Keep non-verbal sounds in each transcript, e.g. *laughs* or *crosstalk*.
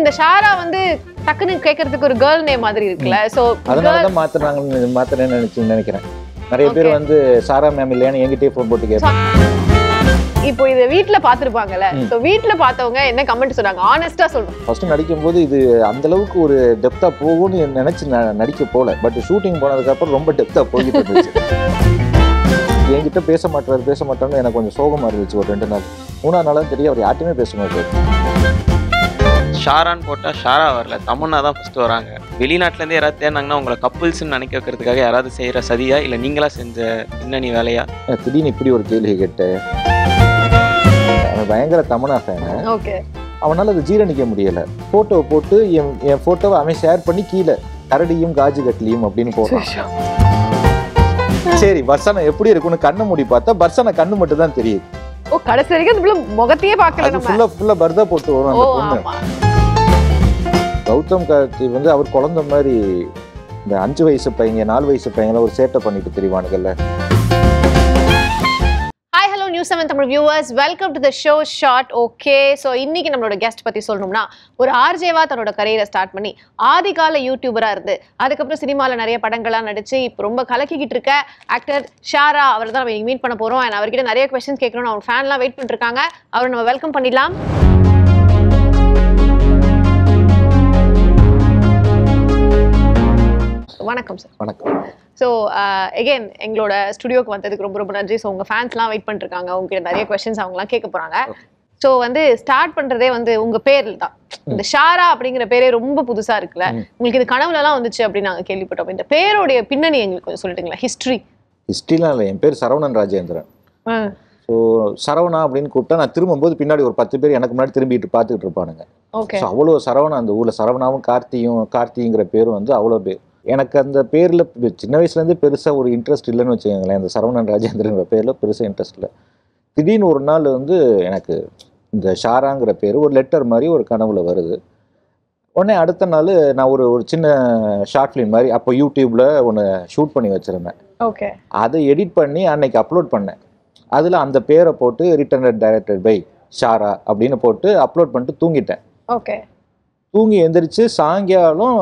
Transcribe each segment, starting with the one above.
இந்த ஷாரா வந்து டக்குன்னு கேட்கறதுக்கு ஒரு கேர்ள் நேம் மாதிரி இருக்குல்ல. சோ அதனால தான் மாத்துறாங்கன்னு மாத்துறேன்னு நினைச்சு நினைக்கிறேன். நிறைய பேர். வந்து சாரா மேம் இல்லையான்னு என்கிட்டயே ஃபோன் போட்டு கேட்பாங்க. இப்போ இத வீட்ல பாத்துருப்பாங்கல்ல ம். சோ வீட்ல பார்த்தவங்க என்ன கமெண்ட் சொன்னாங்க? ஆனஸ்டா சொல்றேன் ஃபர்ஸ்ட் நடிக்கும்போது இது அந்த அளவுக்கு ஒரு டெப்தா போகும்னு நினைச்சு நான் நடிக்க போல பட் ஷூட்டிங் போனதுக்கு அப்புறம் ரொம்ப டெப்தா போயிட்டு இருந்துச்சு. *laughs* என்கிட்ட பேச மாட்டாரு பேச மாட்டாருன்னு எனக்கு கொஞ்சம் சோகமா இருந்துச்சு ஒரு ரெண்டு நாள். மூணாவது நாளும் தெரியும் அவர் யார்ட்டையுமே பேச மாட்டாரு. ஷாரான்னு போட்டால் ஷாரா வரல. தமன்னா தான் ஃபர்ஸ்ட் வராங்க. வெளிநாட்டிலேருந்து யாராவது தேடினாங்கன்னா உங்களை கப்புள்ஸ்னு நினைக்க வைக்கிறதுக்காக யாராவது செய்கிற சதியா? இல்லை நீங்களா செஞ்ச பின்னணி வேலையா? திடீர்னு இப்படி ஒரு கேள்வி கேட்டேன் அவன் பயங்கர தமனா ஃபேனு ஓகே. அவனால அதை ஜீரணிக்க முடியல. போட்டோவை போட்டு என் என் போட்டோவை அவன் ஷேர் பண்ணி கீழே கரடியும் காஜு கட்லியும் அப்படின்னு போடுறான். சரி பர்சனை எப்படி இருக்குன்னு கண்ணை மூடி பார்த்தா பர்சனை கண்ணு மட்டும் தான் தெரியுது. ஓ கடைசி வரைக்கும் முகத்தையே பார்க்கல ஃபுல்லா ஃபுல்லா பர்தா போட்டு வரும் அந்த பொண்ணு. கௌதம் கார்த்தி வந்து அவர் குழந்த மாதிரி இந்த அஞ்சு வயசு பையங்க நாலு வயசு பையங்கள ஒரு சேட்டை பண்ணிட்டு தெரிவானுங்கல்ல hi hello news seven Tamil viewers welcome to the show short okay so இன்னைக்கு நம்மளோட கெஸ்ட் பத்தி சொல்லணும்னா ஒரு ஆர்ஜேவா தன்னோட கரியரை ஸ்டார்ட் பண்ணி ஆதிகால யூடியூபரா இருந்து அதுக்கப்புறம் சினிமால நிறைய படங்கள்லாம் நடிச்சு இப்போ ரொம்ப கலக்கிக்கிட்டு இருக்க ஆக்டர் ஷாரா அவர் தான் நம்ம மீட் பண்ண போகிறோம் அண்ட் அவர்கிட்ட நிறைய கொஸ்டின்ஸ் கேட்கணும்னு அவங்க ஃபேன்லாம் வெயிட் பண்ணிருக்காங்க இருக்காங்க. அவரை நம்ம வெல்கம் பண்ணிடலாம். வணக்கம் சார் வணக்கம். ஸோ எகைன் எங்களோட ஸ்டுடியோக்கு வந்ததுக்கு ரொம்ப ரொம்ப நன்றி. ஸோ உங்கள் ஃபேன்ஸ்லாம் வெயிட் பண்ணிருக்காங்க உங்ககிட்ட நிறைய கொஸ்டின்ஸ் அவங்கலாம் கேட்க போகிறாங்க ஸோ வந்து ஸ்டார்ட் பண்ணுறதே வந்து உங்கள் பேரில் தான். இந்த ஷாரா அப்படிங்கிற பேரே ரொம்ப புதுசாக இருக்குல்ல. உங்களுக்கு இது கனவுலலாம் வந்துச்சு அப்படின்னு நாங்கள் கேள்விப்பட்டோம். இந்த பேருடைய பின்னணி எங்களுக்கு கொஞ்சம் சொல்லிட்டுங்களா ஹிஸ்ட்ரி ஹிஸ்ட்ரிலாம் இல்லை. என் பேர் சரவணன் ராஜேந்திரன். ஸோ சரவணா அப்படின்னு கூப்பிட்டா நான் திரும்பும்போது பின்னாடி ஒரு பத்து பேர் எனக்கு முன்னாடி திரும்பிட்டு பார்த்துக்கிட்டு இருப்பானுங்க. ஓகே ஸோ அவ்வளோ சரவணா அந்த ஊரில். சரவணாவும் கார்த்தியும் கார்த்திங்கிற பேரும் வந்து அவ்வளோ பேர் எனக்கு அந்த பேரில் சின்ன வயசுலேருந்தே பெருசாக ஒரு இன்ட்ரெஸ்ட் இல்லைன்னு வச்சுக்கோங்களேன். அந்த சரவணன் ராஜேந்திரங்கிற பேரில் பெருசாக இன்ட்ரெஸ்ட் இல்லை. திடீர்னு ஒரு நாள் வந்து எனக்கு இந்த ஷாராங்கிற பேர் ஒரு லெட்டர் மாதிரி ஒரு கனவுல வருது. உடனே அடுத்த நாள் நான் ஒரு ஒரு சின்ன ஷார்ட் ஃபிலிம் மாதிரி அப்போ யூடியூப்பில் ஒன்று ஷூட் பண்ணி வச்சுருந்தேன். ஓகே அதை எடிட் பண்ணி அன்னைக்கு அப்லோட் பண்ணேன். அதில் அந்த பேரை போட்டு ரிட்டன் டைரக்டட் பை ஷாரா அப்படின்னு போட்டு அப்லோட் பண்ணிட்டு தூங்கிட்டேன். ஓகே தூங்கி எந்திரிச்சு சாயங்காலம்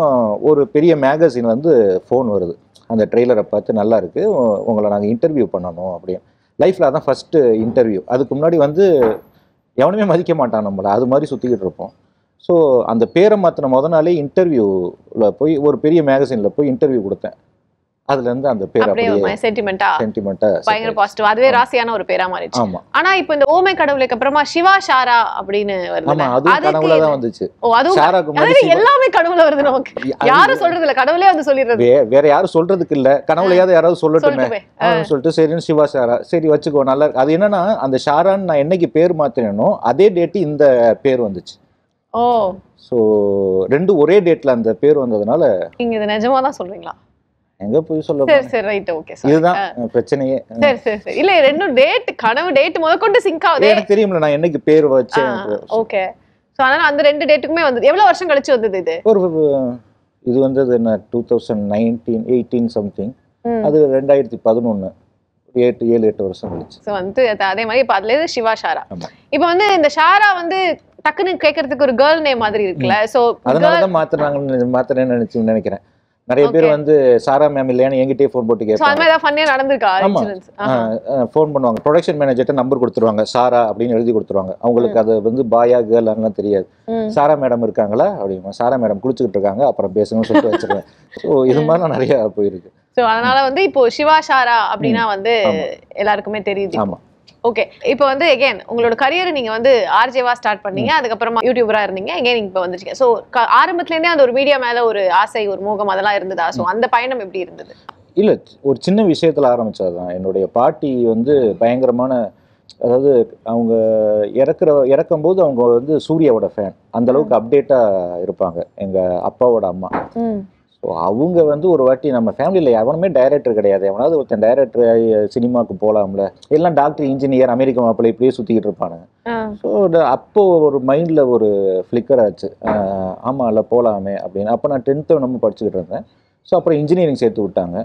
ஒரு பெரிய மேகசின் வந்து ஃபோன் வருது. அந்த ட்ரெய்லரை பார்த்து நல்லா இருக்குது உங்களை நாங்கள் இன்டர்வியூ பண்ணணும் அப்படின்னு. லைஃப்பில் அதான் ஃபஸ்ட்டு இன்டர்வியூ அதுக்கு முன்னாடி வந்து எவனுமே மதிக்க மாட்டான் நம்மளை. அது மாதிரி சுற்றிக்கிட்டு இருப்போம். ஸோ அந்த பேரை மாற்றின முத நாளே இன்டர்வியூவில் போய் ஒரு பெரிய மேகசினில் போய் இன்டர்வியூ கொடுத்தேன். அதுலேருந்து அந்த பேர் அப்படியே சென்டிமெண்டா சென்டிமெண்ட்டாக பயங்கர பாசிட்டிவ் அதுவே ராசியான ஒரு பேரா மாறிடுச்சு. ஆமாம் ஆனா இப்போ இந்த ஓமை கடவுளுக்கு அப்புறமா சிவா ஷாரா அப்படின்னு வருது ஆமாம் அதுவும் கனவுல தான் வந்துச்சு. ஓ அதுவும் ஷாராக்கு முன்னாடி எல்லாமே கடவுள வருது நமக்கு. அது யாரும் சொல்றது இல்ல கடவுளே வந்து சொல்லிடுறது. வேற யாரும் சொல்றதுக்கு இல்ல. கனவுலையாவது யாராவது சொல்லட்டுமே. சொல்லிட்டு சரின்னு சிவா ஷாரா சரி வச்சுக்கோ நல்லா அது என்னன்னா அந்த ஷாரான்னு நான் என்னைக்கு பேர் மாத்தினேனோ அதே டேட்டு இந்த பேர் வந்துச்சு. ஓ. ஸோ ரெண்டு ஒரே டேட்ல அந்த பேர் வந்ததுனால நீங்க இது நிஜமா தான் சொல்றீங்க எங்க போய் சொல்ல சரி? சரி ரைட் ஓகே இதுதான் பிரச்சனையே. சரி சரி சரி. இல்ல ரெண்டும் டேட் கனவு டேட் முதற்கொண்டு சிங்க் ஆகுது. எனக்கு தெரியும்ல நான் என்னைக்கு பேர் வச்சேன்? ஓகே சோ அதனால அந்த ரெண்டு டேட்டுக்குமே வந்து எவ்வளவு வருஷம் கழிச்சு வந்தது இது? ஒரு இது வந்தது என்ன two thousand nineteen eighteen something. அது ரெண்டாயிரத்தி பதினொன்று எட்டு ஏழு எட்டு வருஷம் கழிச்சு. சோ வந்து அது மாதிரி இப்ப அதுல இருந்து சிவா ஷாரா. இப்போ வந்து இந்த ஷாரா வந்து டக்குன்னு கேட்கறதுக்கு ஒரு கேர்ள் நேம் மாதிரி இருக்குல்ல. சோ அதனால தான் மாத்துறாங்கன்னு மாத்துறேன்னு நினைச்சு நினைக்கிறேன். நிறைய பேர். வந்து சாரா மேம் இல்லையான்னு என்கிட்டயே ஃபோன் போட்டு கேட்பாங்க. ஃபோன் பண்ணுவாங்க. ப்ரொடக்ஷன் மேனேஜர்கிட்ட நம்பர் கொடுத்துருவாங்க. சாரா அப்படின்னு எழுதி கொடுத்துருவாங்க. அவங்களுக்கு அது வந்து பாயா அதெல்லாம் தெரியாது. சாரா மேடம் இருக்காங்களா? அப்படிமா. சாரா மேடம் குளிச்சுக்கிட்டு இருக்காங்க. அப்புறம் பேசணும்னு சொல்லிட்டு வச்சிருவேன். ஸோ இது மாதிரிலாம் நிறைய போயிருக்கு. சோ அதனால வந்து இப்போ சிவா ஷாரா அப்படின்னா வந்து. எல்லாருக்குமே தெரியுது. ஆமா. ஓகே இப்போ வந்து எகைன் உங்களோட கரியர் நீங்க வந்து ஆர்ஜேவா ஸ்டார்ட் பண்ணீங்க அதுக்கப்புறமா யூடியூபரா இருந்தீங்க எகைன் இப்போ வந்துருக்கீங்க. ஸோ ஆரம்பத்துல இருந்தே அந்த ஒரு மீடியா மேல ஒரு ஆசை ஒரு மோகம் அதெல்லாம் இருந்ததா? ஸோ அந்த பயணம் எப்படி இருந்தது? இல்ல ஒரு சின்ன விஷயத்துல ஆரம்பிச்சதுதான். என்னுடைய பாட்டி வந்து பயங்கரமான அதாவது அவங்க இறக்குற இறக்கும்போது அவங்க வந்து சூர்யாவோட ஃபேன் அந்த அளவுக்கு அப்டேட்டா இருப்பாங்க எங்க அப்பாவோட அம்மா. ஸோ அவங்க வந்து ஒரு வாட்டி நம்ம ஃபேமிலியில் எவனுமே டைரக்டர் கிடையாது. எவனாவது ஒருத்தன் டைரக்டர் சினிமாவுக்கு போகலாம்ல எல்லாம் டாக்டர் இன்ஜினியர் அமெரிக்க மாப்பிள்ளை இப்படியே சுற்றிக்கிட்டு இருப்பானுங்க. ஸோ அப்போ ஒரு மைண்டில் ஒரு ஃப்ளிக்கர் ஆச்சு. ஆஹ் ஆமா இல்லை போகலாமே அப்படின்னு. அப்போ நான் டென்த்து நம்ம படிச்சுக்கிட்டு இருந்தேன். ஸோ அப்புறம் இன்ஜினியரிங் சேர்த்து விட்டாங்க.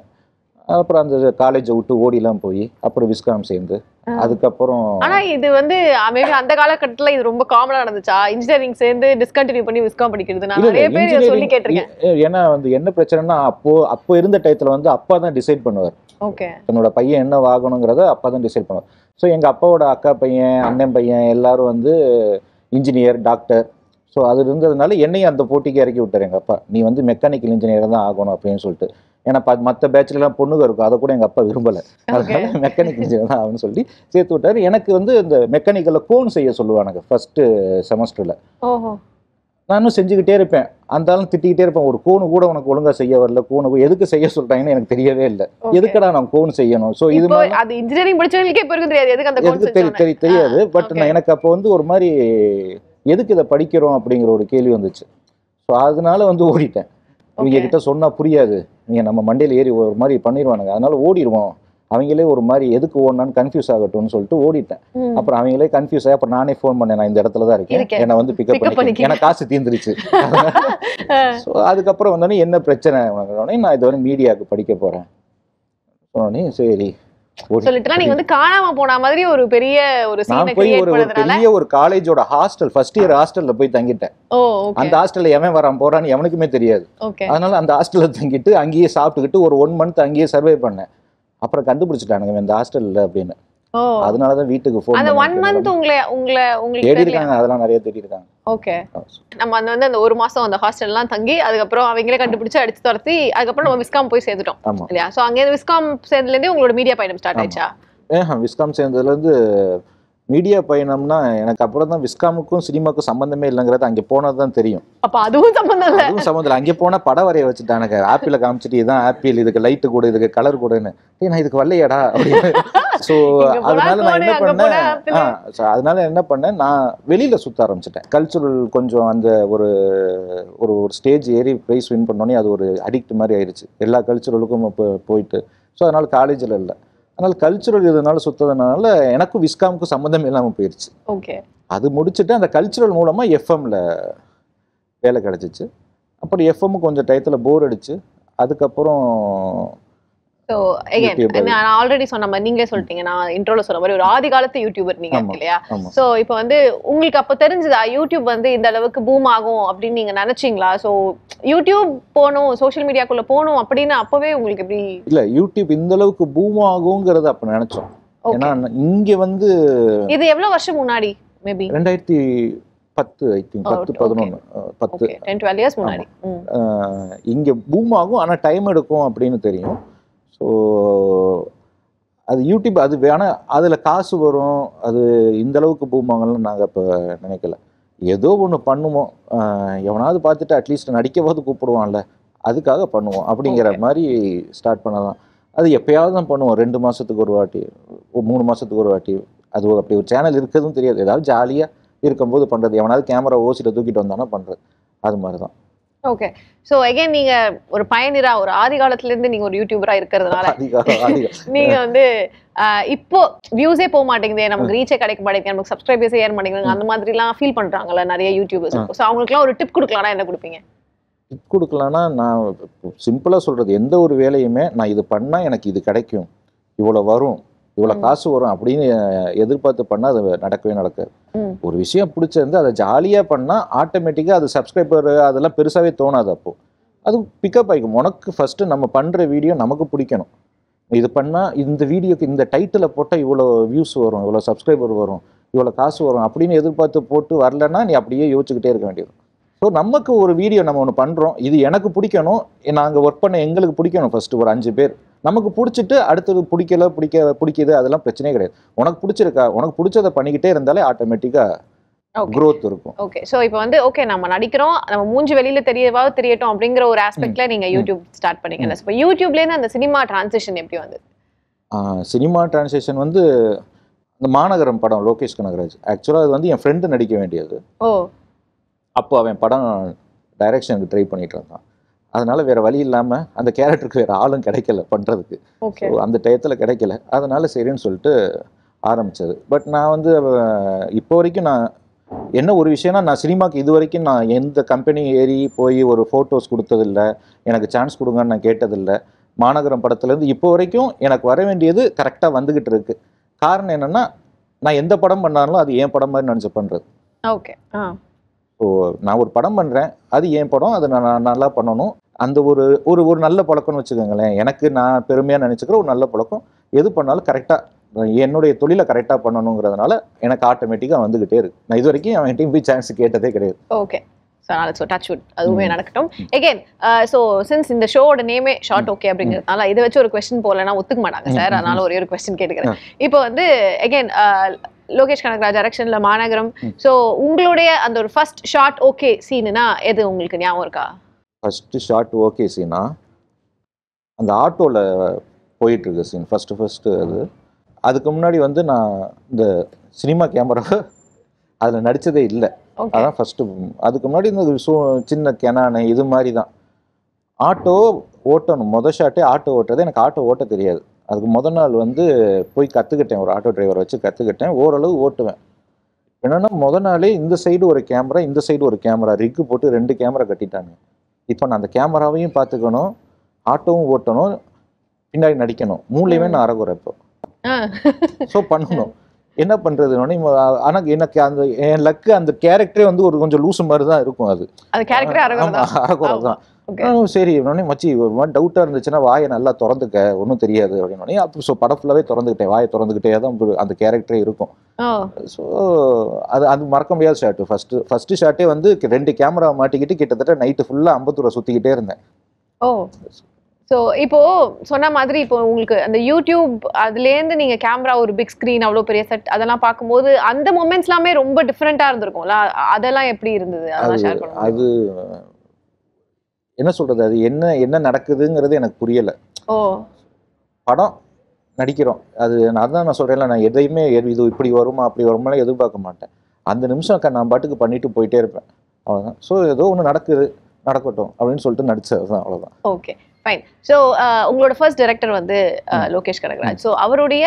அப்புறம் அந்த காலேஜை விட்டு ஓடிலாம் போய் அப்புறம் விஸ்காம் சேர்ந்து அதுக்கப்புறம் ஆனா இது வந்து மேபி அந்த காலகட்டத்துல இது ரொம்ப காமனா நடந்துச்சா? இன்ஜினியரிங் சேர்ந்து டிஸ்கண்டினியூ பண்ணி விஸ்காம் படிக்கிறது. நான் நிறைய பேர் சொல்லி கேட்டிருக்கேன். ஏன்னா வந்து என்ன பிரச்சனைனா அப்போ அப்போ இருந்த டயத்துல வந்து அப்பா தான் டிசைட் பண்ணுவார். ஓகே. தன்னோட பையன் என்ன ஆகணுங்கிறத அப்பா தான் டிசைட் பண்ணுவார். ஸோ எங்கள் அப்பாவோட அக்கா பையன் அண்ணன் பையன் எல்லாரும் வந்து இன்ஜினியர் டாக்டர் ஸோ அது இருந்ததுனால என்னையும் அந்த போட்டிக்கு இறக்கி விட்டார் எங்கள் அப்பா. நீ வந்து மெக்கானிக்கல் இன்ஜினியர் தான் ஆகணும் அப்படின்னு சொல்லிட்டு. ஏன்னா மற்ற பேட்ச்லலாம் பொண்ணுங்க இருக்கும். அதை கூட எங்கள் அப்பா விரும்பலை. அதனால மெக்கானிக்கல் இன்ஜினியர் தான் சொல்லி சேர்த்து விட்டார். எனக்கு வந்து இந்த மெக்கானிக்கலில் கோன் செய்ய சொல்லுவானுங்க ஃபஸ்ட்டு செமஸ்டரில் நானும் செஞ்சுக்கிட்டே இருப்பேன். அந்த ஆளும் திட்டிக்கிட்டே இருப்பேன். ஒரு கோனு கூட உனக்கு ஒழுங்கா செய்ய வரல. கோனு கூட எதுக்கு செய்ய சொல்றாங்கன்னு எனக்கு தெரியவே இல்லை. எதுக்குடா நான் கோன் செய்யணும்? ஸோ இது மாதிரி அது இன்ஜினியரிங் படிச்சவங்களுக்கே இப்போ தெரியாது. எதுக்கு அந்த எதுக்கு தெரியாது. பட். நான் எனக்கு அப்போ வந்து ஒரு மாதிரி எதுக்கு இதை படிக்கிறோம் அப்படிங்கிற ஒரு கேள்வி வந்துச்சு. ஸோ அதனால வந்து ஓடிட்டேன். இவங்க. கிட்ட சொன்னா புரியாது. நீங்க நம்ம மண்டையில ஏறி ஒரு மாதிரி பண்ணிடுவானுங்க அதனால ஓடிடுவோம் அவங்களே ஒரு மாதிரி எதுக்கு ஓடனான்னு கன்ஃபியூஸ் ஆகட்டும்னு சொல்லிட்டு ஓடிட்டேன். அப்புறம் அவங்களே கன்ஃபியூஸ் ஆகி அப்புறம் நானே ஃபோன் பண்ணேன். நான் இந்த இடத்துல தான் இருக்கேன். என்னை வந்து பிக்கப் பண்ணி. எனக்கு காசு தீர்ந்துருச்சு ஸோ *laughs* அதுக்கப்புறம் வந்தோடனே என்ன பிரச்சனை? நான் இது வந்து மீடியாவுக்கு படிக்க போறேன். சொன்னோடனே சரி. சொல்லிட்டுலாம் நீங்க வந்து காணாம போன மாதிரி ஒரு பெரிய ஒரு சீனை பெரிய ஒரு காலேஜோட ஹாஸ்டல் ஃபர்ஸ்ட் இயர் ஹாஸ்டல்ல போய் தங்கிட்டேன். அந்த ஹாஸ்டல்ல எவன் வரான் போறான்னு எவனுக்குமே தெரியாது. அதனால அந்த ஹாஸ்டல்ல தங்கிட்டு அங்கேயே சாப்பிட்டுக்கிட்டு ஒரு ஒன் மந்த் அங்கேயே சர்வே பண்ணேன். அப்புறம் கண்டுபிடிச்சிட்டானுங்க இந்த ஹாஸ்டல்ல அப்படின்னு. அதனாலதான் வீட்டுக்கு ஃபோன் அந்த ஒன் மந்த் உங்களை உங்களை உங்களுக்கு தேடி இருக்காங்க அதெல்லாம் நிறைய தேடி இருக்காங்க ஓகே நம்ம அந்த வந்து அந்த ஒரு மாசம் அந்த ஹாஸ்டல்லாம் தங்கி அதுக்கப்புறம் அவங்களே கண்டுபிடிச்சு அடிச்சு துரத்தி அதுக்கப்புறம் நம்ம விஸ்காம் போய் சேர்ந்துட்டோம். இல்லையா? சோ அங்கே விஸ்காம் சேர்ந்ததுல இருந்தே உங்களோட மீடியா பயணம் ஸ்டார்ட். ஆயிடுச்சா? விஸ்காம் சேர்ந்ததுலேருந்து மீடியா பயணம்னா எனக்கு அப்புறம் தான் விஸ்காமுக்கும் சினிமாக்கும் சம்மந்தமே இல்லைங்கிறது அங்கே போனது தான் தெரியும். அப்ப அதுவும் சம்பந்தம் இல்ல. அதுவும் சம்மந்தம் இல்லை. அங்கே போனால் படம் வரைய வச்சுட்டானுங்க. ஆப்பிள காமிச்சிட்டு இதான் ஆப்பிள் இதுக்கு லைட்டு கூட இதுக்கு கலர் கூடன்னு. ஏய் நான் இதுக்கு வரலையாடா. அப்படின்னு. ஸோ அதனால நான் என்ன பண்ணேன். ஆ அதனால என்ன பண்ணேன்? நான் வெளியில சுத்த ஆரம்பிச்சிட்டேன். கல்ச்சுரல் கொஞ்சம் அந்த ஒரு ஒரு ஒரு ஸ்டேஜ் ஏறி ப்ரைஸ் வின் பண்ணோன்னே அது ஒரு அடிக்ட் மாதிரி ஆயிடுச்சு எல்லா கல்ச்சுரலுக்கும் இப்போ போயிட்டு. ஸோ அதனால காலேஜில் இல்லை. அதனால கல்ச்சுரல் இதனால சுத்ததுனால எனக்கும் விஸ்காமுக்கும் சம்மந்தம் இல்லாமல் போயிடுச்சு ஓகே. அது முடிச்சுட்டு அந்த கல்ச்சுரல் மூலமா எஃப்எம்ல வேலை கிடைச்சிச்சு. அப்புறம் எஃப்எம் கொஞ்சம் டயத்தில் போர் அடிச்சு அதுக்கப்புறம் YouTube அது. நான் ஆல்ரெடி சொன்ன மாதிரி நீங்களே சொல்லிட்டீங்க. நான் இன்ட்ரோல சொன்ன மாதிரி ஒரு ஆதி காலத்து யூடியூபர் நீங்க. இல்லையா? சோ இப்போ வந்து உங்களுக்கு அப்ப தெரிஞ்சதா யூடியூப் வந்து இந்த அளவுக்கு பூம் ஆகும் அப்படின்னு நீங்க நினைச்சீங்களா? சோ யூடியூப் போகணும் சோஷியல் மீடியாக்குள்ள போகணும் அப்படின்னு அப்பவே உங்களுக்கு எப்படி இல்ல யூடியூப் இந்த அளவுக்கு பூம் ஆகுங்கிறத அப்ப நினைச்சோம். ஏன்னா இங்க வந்து இது எவ்வளவு வருஷம் முன்னாடி மேபி ரெண்டாயிரத்தி பத்து ஐ திங்க் Oh, பத்து. பதினொன்று பத்து. ஓகே டென் டுவெல் இயர்ஸ் முன்னாடி. ம். அஹ், இங்க பூம் ஆகும் ஆனா டைம் எடுக்கும் அப்படின்னு தெரியும். ஸோ அது யூடியூப் அது வேணா அதுல காசு வரும். அது இந்த அளவுக்கு பூம் ஆகணும்னு நாங்க இப்ப நினைக்கல. ஏதோ ஒண்ணு பண்ணுவோம். எவனாவது பார்த்துட்டு அட்லீஸ்ட் நடிக்கவாவது கூப்பிடுவான்ல. அதுக்காக பண்ணுவோம். அப்படிங்கிற. மாதிரி ஸ்டார்ட் பண்ணலாம். அது எப்பயாவது தான் பண்ணுவோம். ரெண்டு மாசத்துக்கு ஒரு வாட்டி மூணு மாசத்துக்கு ஒரு வாட்டி. அது அப்படி ஒரு சேனல் இருக்கிறதும் தெரியாது. ஏதாவது ஜாலியா இருக்கும்போது பண்றது. எவனாவது கேமரா ஓசிட்டு தூக்கிட்டு வந்தானா பண்றது. அது மாதிரி தான். ஓகே சோ அகைன் நீங்க ஒரு பயணிரா ஒரு ஆதி காலத்துல இருந்து நீங்க ஒரு யூடியூபரா இருக்கிறதுனால *laughs* நீங்க வந்து இப்போ வியூஸே போக மாட்டேங்குது. நமக்கு ரீச்சே கிடைக்க மாட்டேங்குது. நமக்கு சப்ஸ்கிரைபர்ஸே ஏற மாட்டேங்குது அந்த மாதிரி எல்லாம் ஃபீல் பண்றாங்கல்ல நிறைய யூடியூபர்ஸ் சோ அவங்களுக்குலாம் ஒரு டிப் கொடுக்கலாம்னா என்ன கொடுப்பீங்க? டிப் கொடுக்கலன்னா நான் சிம்பிளாக சொல்கிறது எந்த ஒரு வேலையுமே நான் இது பண்ணால் எனக்கு இது கிடைக்கும். இவ்வளோ வரும். இவ்வளோ. காசு வரும் அப்படின்னு எதிர்பார்த்து பண்ணால் அது நடக்கவே நடக்காது. ஒரு விஷயம் பிடிச்சிருந்து அதை ஜாலியாக பண்ணால் ஆட்டோமேட்டிக்காக அது சப்ஸ்கிரைபர் அதெல்லாம் பெருசாகவே தோணாது அப்போ. அது பிக்கப் ஆகிக்கும் உனக்கு ஃபஸ்ட்டு நம்ம பண்ணுற வீடியோ நமக்கு பிடிக்கணும். இது பண்ணால் இந்த வீடியோக்கு இந்த டைட்டிலை போட்டால் இவ்வளோ வியூஸ் வரும் இவ்வளோ சப்ஸ்கிரைபர் வரும் இவ்வளோ காசு வரும் அப்படின்னு எதிர்பார்த்து போட்டு வரலன்னா நீ அப்படியே யோசிச்சுக்கிட்டே இருக்க வேண்டியது. ஸோ நமக்கு ஒரு வீடியோ நம்ம ஒன்று பண்ணுறோம் இது எனக்கு பிடிக்கணும். நாங்கள் ஒர்க் பண்ண எங்களுக்கு பிடிக்கணும் ஃபஸ்ட்டு ஒரு அஞ்சு பேர். நமக்கு பிடிச்சிட்டு அடுத்தது பிடிக்கல பிடிக்க பிடிக்குது அதெல்லாம் பிரச்சனையே கிடையாது. உனக்கு பிடிச்சிருக்கா? உனக்கு பிடிச்சதை பண்ணிக்கிட்டே இருந்தாலே ஆட்டோமேட்டிக்காக growth இருக்கும். ஓகே சோ இப்போ வந்து ஓகே நம்ம நடிக்கிறோம் நம்ம மூஞ்சி வெளியில தெரியவாவது தெரியட்டும் அப்படிங்கிற ஒரு ஆஸ்பெக்ட்ல நீங்க யூடியூப் ஸ்டார்ட் பண்ணீங்கல்ல இப்போ யூடியூப்ல இருந்து அந்த சினிமா டிரான்சிஷன் எப்படி வந்து சினிமா டிரான்சேஷன் வந்து இந்த மாநகரம் படம் லோகேஷ் கனகராஜ். ஆக்சுவலாக அது வந்து என் ஃப்ரெண்டு நடிக்க வேண்டியது. ஓ. அப்போ அவன் படம் டைரக்ஷனுக்கு ட்ரை பண்ணிட்டு இருந்தான். அதனால வேற வழி இல்லாமல் அந்த கேரக்டருக்கு வேற ஆளும் கிடைக்கல ஸோ அந்த டயத்தில் கிடைக்கல. அதனால சரின்னு சொல்லிட்டு ஆரம்பிச்சது. பட் நான் வந்து இப்போ வரைக்கும் நான் என்ன ஒரு விஷயம்னா நான் சினிமாக்கு இது வரைக்கும் நான் எந்த கம்பெனி ஏறி போய் ஒரு ஃபோட்டோஸ் கொடுத்ததில்ல. எனக்கு சான்ஸ் கொடுங்கன்னு நான் கேட்டதில்லை. மாநகரம் படத்துலேருந்து இப்போ வரைக்கும் எனக்கு வர வேண்டியது கரெக்டாக வந்துகிட்டு இருக்கு. காரணம் என்னன்னா நான் எந்த படம் பண்ணாலும் அது என் படம் மாதிரி நினச்சி பண்ணுறது ஓகே ஸோ நான் ஒரு படம் பண்ணுறேன் அது என் படம்? அதை நான் நல்லா பண்ணணும். அந்த ஒரு ஒரு ஒரு நல்ல பழக்கம்னு வச்சுக்கோங்களேன். எனக்கு நான் பெருமையாக நினச்சிக்கிற ஒரு நல்ல பழக்கம். எது பண்ணாலும் கரெக்டாக என்னுடைய தொழிலை கரெக்டாக பண்ணணுங்கிறதுனால எனக்கு ஆட்டோமேட்டிக்காக வந்துக்கிட்டே இருக்கு. நான் இது வரைக்கும் அவன்கிட்டையும் போய் சான்ஸ் கேட்டதே கிடையாது. ஓகே ஸோ டச் வுட் அதுவுமே. நடக்கட்டும். எகெயின் ஸோ சின்ஸ் இந்த ஷோட நேமே ஷார்ட் ஓகே அப்படிங்கிறதுனால இதை வச்சு ஒரு கொஸ்டின் போகலன்னா ஒத்துக்க மாட்டாங்க சார் அதனால ஒரே ஒரு கொஸ்டின் கேட்டுக்கிறேன். இப்போ வந்து எகெயின் லோகேஷ் கனகராஜ் டைரக்ஷன்ல மாநகரம். ஸோ உங்களுடைய அந்த ஒரு ஃபர்ஸ்ட் ஷார்ட் ஓகே சீனுனா எது உங்களுக்கு ஞாபகம் இருக்கா? ஃபஸ்ட்டு ஷார்ட் ஓகே சீனா அந்த ஆட்டோவில் போயிட்டுருக்கு சீன் ஃபஸ்ட்டு ஃபஸ்ட்டு அது. அதுக்கு முன்னாடி வந்து நான் இந்த சினிமா கேமரா அதில் நடித்ததே இல்லை. அதான் ஃபஸ்ட்டு அதுக்கு முன்னாடி இந்த சூ சின்ன கெனானு இது மாதிரி தான். ஆட்டோ ஓட்டணும். மொதல் ஷாட்டே ஆட்டோ ஓட்டுறது. எனக்கு ஆட்டோ ஓட்ட தெரியாது. அதுக்கு முத நாள் வந்து போய் கற்றுக்கிட்டேன் ஒரு ஆட்டோ டிரைவரை வச்சு கற்றுக்கிட்டேன் ஓரளவு ஓட்டுவேன். என்னென்னா முத நாளே இந்த சைடு ஒரு கேமரா இந்த சைடு ஒரு கேமரா ரிக்கு போட்டு ரெண்டு கேமரா கட்டிட்டாங்க. இப்போ நான் அந்த கேமராவையும் பார்த்துக்கணும். ஆட்டோவும் ஓட்டணும். பின்னாடி நடிக்கணும். மூணுலையுமே நான் அறகுறை இப்போ. ஸோ பண்ணணும். என்ன பண்ணுறதுனோடனே ஆனால் எனக்கு அந்த என் லக்கு அந்த கேரக்டரே வந்து ஒரு கொஞ்சம் லூசு மாதிரி தான் இருக்கும் அது. அறகுறை தான். சரி. உடனே மச்சி ஒரு மாதிரி டவுட்டாக இருந்துச்சுன்னா வாயை நல்லா திறந்துக்க. ஒன்றும் தெரியாது அப்படின்னோடனே அப்போ ஸோ படம் ஃபுல்லாகவே திறந்துக்கிட்டேன். வாயை திறந்துக்கிட்டே தான் அந்த கேரக்டரே இருக்கும். ஸோ அது அது மறக்க முடியாத ஷாட்டு ஃபஸ்ட்டு ஃபஸ்ட்டு ஷாட்டே வந்து ரெண்டு கேமரா மாட்டிக்கிட்டு கிட்டத்தட்ட நைட்டு ஃபுல்லாக அம்பத்தூரை சுற்றிக்கிட்டே இருந்தேன். ஓ. ஸோ இப்போ சொன்ன மாதிரி இப்போ உங்களுக்கு அந்த யூடியூப் அதுலேருந்து நீங்க கேமரா ஒரு பிக் ஸ்க்ரீன் அவ்வளோ பெரிய செட் அதெல்லாம் பார்க்கும்போது அந்த மூமெண்ட்ஸ் எல்லாமே ரொம்ப டிஃப்ரெண்டா இருந்திருக்கும்ல? அதெல்லாம் எப்படி இருந்தது? அது என்ன சொல்கிறது அது என்ன என்ன நடக்குதுங்கிறது எனக்கு புரியலை. ஓ. படம் நடிக்கிறோம். அது நான் தான் நான் சொல்கிறேன்ல நான் எதையுமே எது- இது இப்படி வருமா அப்படி வருமாலாம் எதிர்பார்க்க மாட்டேன். அந்த நிமிஷம் நான் பாட்டுக்கு பண்ணிட்டு போயிட்டே இருப்பேன். அவ்வளோதான் ஸோ ஏதோ ஒன்று நடக்குது நடக்கட்டும் அப்படின்னு சொல்லிட்டு நடிச்சது தான் அவ்வளோதான் ஓகே ஃபைன் ஸோ உங்களோட ஃபர்ஸ்ட் டைரக்டர் வந்து லோகேஷ் கனகராஜ். ஸோ அவருடைய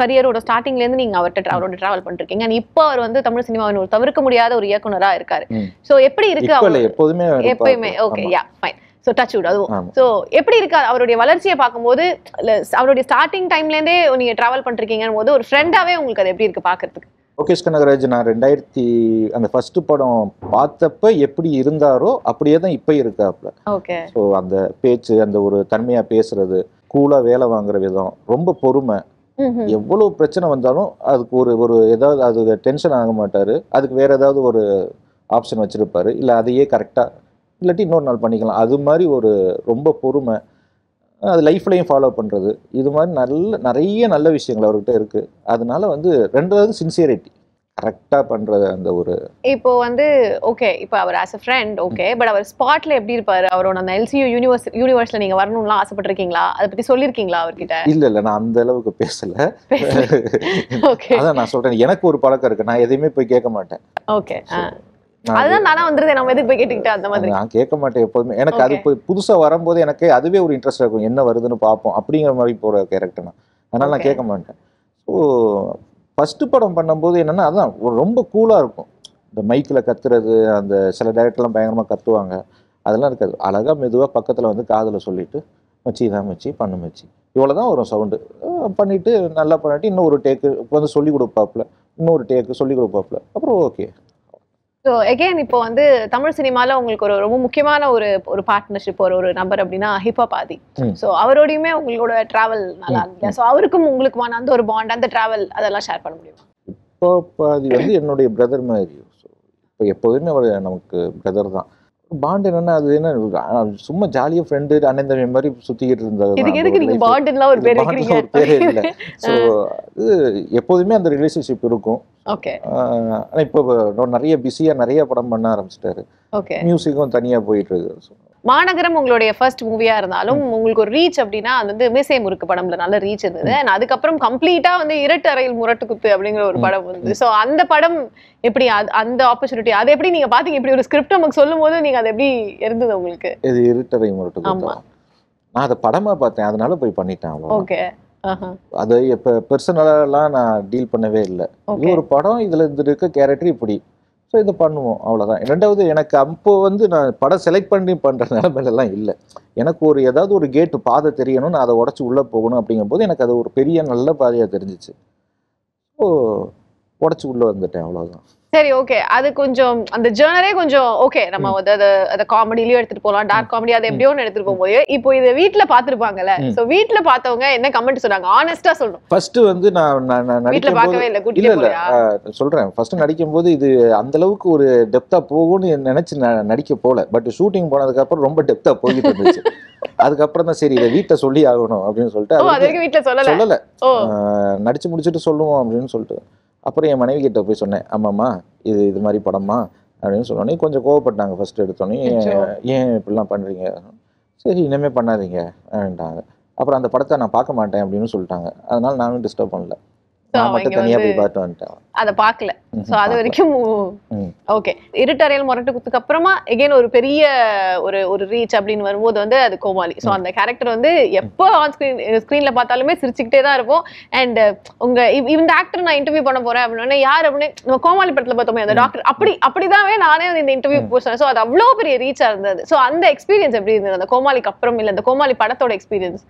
கரியரோட ஸ்டார்டிங்லேருந்து நீங்கள் அவர்கிட்ட அவரோட ட்ராவல் பண்ணிருக்கீங்க. அண்ட் இப்போ அவர் வந்து தமிழ் சினிமாவின் ஒரு தவிர்க்க முடியாத ஒரு இயக்குனரா இருக்காரு. ஸோ எப்படி இருக்கு அவர்? எப்போதுமே. எப்பயுமே. Okay. Yeah fine so touch wood அதுவும். ஸோ எப்படி இருக்கு அவருடைய வளர்ச்சியை பார்க்கும்போது இல்ல, அவருடைய ஸ்டார்டிங் டைம்லேருந்தே நீங்கள் ட்ராவல் பண்ணிருக்கீங்கன்னு போது ஒரு ஃப்ரெண்டாவே உங்களுக்கு அது எப்படி இருக்கு பார்க்கறதுக்கு? லோகேஷ் கனகராஜ் நான் ரெண்டாயிரத்தி அந்த ஃபர்ஸ்ட் படம் பார்த்தப்ப எப்படி இருந்தாரோ அப்படியே தான் இப்போ இருக்காப்புல. ஓகே ஸோ அந்த பேச்சு அந்த ஒரு தன்மையாக பேசுறது கூலாக வேலை வாங்குற விதம் ரொம்ப பொறுமை. எவ்வளோ பிரச்சனை வந்தாலும் அதுக்கு ஒரு ஒரு ஏதாவது அது டென்ஷன் ஆக மாட்டார். அதுக்கு வேற ஏதாவது ஒரு ஆப்ஷன் வச்சுருப்பாரு. இல்லை அதையே கரெக்டாக இல்லாட்டி இன்னொரு நாள் பண்ணிக்கலாம். அது மாதிரி ஒரு ரொம்ப பொறுமை. அது லைஃப்லையும் ஃபாலோ பண்ணுறது இது மாதிரி நல்ல நிறைய நல்ல விஷயங்கள் அவர்கிட்ட இருக்குது அதனால வந்து ரெண்டாவது சின்சியரிட்டி கரெக்டாக பண்ணுறது அந்த ஒரு இப்போ வந்து ஓகே இப்போ அவர் as a friend okay but அவர் ஸ்பாட்ல எப்படி இருப்பாரு? அவரோட அந்த எல்சியூ யூனிவர்ஸ் யூனிவர்ஸ்ல நீங்க வரணும்லாம் ஆசைப்பட்டிருக்கீங்களா? அதை பத்தி சொல்லியிருக்கீங்களா அவர்கிட்ட? இல்லை இல்லை நான் அந்த அளவுக்கு பேசலை. ஓகே அதான் நான் சொல்கிறேன் எனக்கு ஒரு பழக்கம் இருக்குது நான் எதையுமே போய் கேட்க மாட்டேன். ஓகே அதுதான் நானா வந்துருது. நம்ம எதுக்கு போய் கேட்டுக்கிட்டேன் அந்த மாதிரி? நான் கேட்க மாட்டேன் எப்போதுமே. எனக்கு அது. போய் புதுசா வரும்போது எனக்கு அதுவே ஒரு இன்ட்ரெஸ்ட் இருக்கும். என்ன வருதுன்னு பார்ப்போம். அப்படிங்கிற மாதிரி போற கேரக்டர் நான். அதனால நான். கேட்க மாட்டேன். ஸோ ஃபஸ்ட்டு படம் பண்ணும்போது என்னென்னா அதான் ரொம்ப கூலாக இருக்கும். இந்த மைக்கில் கத்துறது அந்த சில டேரக்டர்லாம் பயங்கரமாக கத்துவாங்க. அதெல்லாம் இருக்காது. அழகா மெதுவாக பக்கத்தில் வந்து காதில் சொல்லிட்டு மச்சி இதான் மச்சி பண்ணு மச்சி. இவ்வளோ தான் வரும் சவுண்டு பண்ணிவிட்டு நல்லா பண்ணிட்டு இன்னொரு டேக்கு வந்து சொல்லி கொடுப்பாப்புல. இன்னொரு டேக்கு சொல்லி கொடுப்பாப்புல. அப்புறம் ஓகே ஸோ எகெயின் இப்போ வந்து தமிழ் சினிமால உங்களுக்கு ஒரு ரொம்ப முக்கியமான ஒரு ஒரு பார்ட்னர்ஷிப் ஒரு ஒரு நபர் அப்படின்னா ஹிப்ஹாப் ஆதி. ஸோ அவரோடையுமே உங்களோட டிராவல் நல்லா இருந்தது ஸோ அவருக்கும் உங்களுக்குமான அந்த ஒரு பாண்ட் அந்த டிராவல் அதெல்லாம் ஷேர் பண்ண முடியும்? இப்போ பாதி வந்து என்னுடைய பிரதர் மாதிரி. ஸோ இப்போ எப்போதுமே அவர் நமக்கு பிரதர் தான். பாண்ட் என்னன்னா அது என்ன சும்மா ஜாலியாக ஃப்ரெண்டு அண்ணன் தம்பி மாதிரி சுற்றிக்கிட்டு இருந்தது இதுக்கு எதுக்கு நீங்க பாண்டுலாம் ஒரு பேர் வைக்கிறீங்க ஒரு பேரே இல்லை. ஸோ அது எப்போதுமே அந்த ரிலேஷன்ஷிப் இருக்கும். ஓகே ஆனால் இப்போ நிறைய பிஸியாக நிறைய படம் பண்ண ஆரம்பிச்சிட்டாரு. ஓகே மியூசிக்கும் தனியாக போயிட்டு இருக்கு. மாநகரம் உங்களுடைய ஃபர்ஸ்ட் மூவியா இருந்தாலும் உங்களுக்கு ஒரு ரீச் அப்படின்னா அது வந்து மிசை முறுக்கு படம்ல நல்ல ரீச் இருந்தது. and அதுக்கப்புறம் கம்ப்ளீட்டா வந்து இரட்டு அறையில் முரட்டு குத்து அப்படிங்கிற ஒரு படம் வந்து. சோ அந்த படம் எப்படி அந்த ஆப்பர்ச்சுனிட்டி அது எப்படி நீங்க பாத்தீங்க? இப்படி ஒரு ஸ்கிரிப்ட் நமக்கு சொல்லும் போது நீங்க அது எப்படி இருந்தது உங்களுக்கு? இது இருட்டரை முரட்டு ஆமா. நான் அதை படமாக பார்த்தேன். அதனால போய் பண்ணிட்டேன் ஓகே அதை இப்போ பெர்சனலாலாம் நான் டீல் பண்ணவே இல்லை. இது ஒரு படம் இதுல இந்த இருக்க கேரக்டர் இப்படி. ஸோ இது பண்ணுவோம் அவ்வளோதான் ரெண்டாவது எனக்கு அப்போ வந்து நான் படம் செலக்ட் பண்ணி பண்ணுற நிலமையிலலாம் இல்லை. எனக்கு ஒரு ஏதாவது ஒரு கேட்டு பாதை தெரியணும் நான் அதை உடச்சி உள்ளே போகணும் அப்படிங்கும்போது எனக்கு அது ஒரு பெரிய நல்ல பாதையாக தெரிஞ்சிச்சு. ஸோ உடச்சி உள்ளே வந்துட்டேன் அவ்வளோதான் சரி ஓகே அது கொஞ்சம் அந்த ஜேர்னரே கொஞ்சம் ஓகே நம்ம வந்து அதை அதை காமெடிலயும் எடுத்துட்டு போகலாம் டார்க் காமெடி அதை எப்படியோ எடுத்துட்டு போகும்போது இப்போ இதை வீட்ல பாத்துருப்பாங்கல்ல ம். சோ வீட்ல பார்த்தவங்க என்ன கமெண்ட் சொன்னாங்க ஆனஸ்டா சொல்லணும். ஃபர்ஸ்ட் வந்து நான் நடிக்கும் பார்க்கவே இல்ல கூட்டிட்டு இல்ல சொல்றேன். ஃபர்ஸ்ட் நடிக்கும் போது இது அந்த அளவுக்கு ஒரு டெப்தா போகும்னு நினைச்சு நான் நடிக்க போல. பட் ஷூட்டிங் போனதுக்கு அப்புறம் ரொம்ப டெப்தா போய்கிட்டு இருந்துச்சு. அதுக்கப்புறம் தான் சரி இதை வீட்டை சொல்லி ஆகணும் அப்படின்னு சொல்லிட்டு சொல்லல? நடிச்சு முடிச்சுட்டு சொல்லுவோம் அப்படின்னு சொல்லிட்டு. அப்புறம் என் மனைவி கிட்ட போய் சொன்னேன் ஆமாம்மா இது இது மாதிரி படமா அப்படின்னு சொன்னோன்னே கொஞ்சம் கோவப்பட்டாங்க ஃபர்ஸ்ட் எடுத்தோன்னே. ஏன் இப்படிலாம் பண்றீங்க? சரி இனிமே பண்ணாதீங்க அப்படின்ட்டாங்க. அப்புறம் அந்த படத்தை நான் பார்க்க மாட்டேன் அப்படின்னு சொல்லிட்டாங்க. அதனால நானும் டிஸ்டர்ப் பண்ணல. அத பாக்கல. சோ அது வரைக்கும். ஓகே இருட்டறையல் முரட்டு குத்துக்கு அப்புறமா எகைன் ஒரு பெரிய ஒரு ஒரு ரீச் அப்படின்னு வரும்போது வந்து அது கோமாளி. சோ அந்த கேரக்டர் வந்து எப்போ ஆன் ஸ்கிரீன் ஸ்க்ரீன்ல பார்த்தாலுமே சிரிச்சுக்கிட்டே தான் இருப்போம் அண்ட் உங்க இந்த ஆக்டர் நான் இன்டர்வியூ பண்ண போறேன் அப்படின்னா யார் அப்படின்னு நம்ம கோமாளி படத்துல பார்த்தோமே அந்த டாக்டர் அப்படி அப்படிதாவே நானே வந்து இந்த இன்டர்வியூ போச்சேன் சோ அது அவ்வளோ பெரிய ரீச்சா இருந்தது. சோ அந்த எக்ஸ்பீரியன்ஸ் எப்படி இருந்தது? அந்த கோமாளிக்கு அப்புறம் இல்ல அந்த கோமாளி படத்தோட எக்ஸ்பீரியன்ஸ்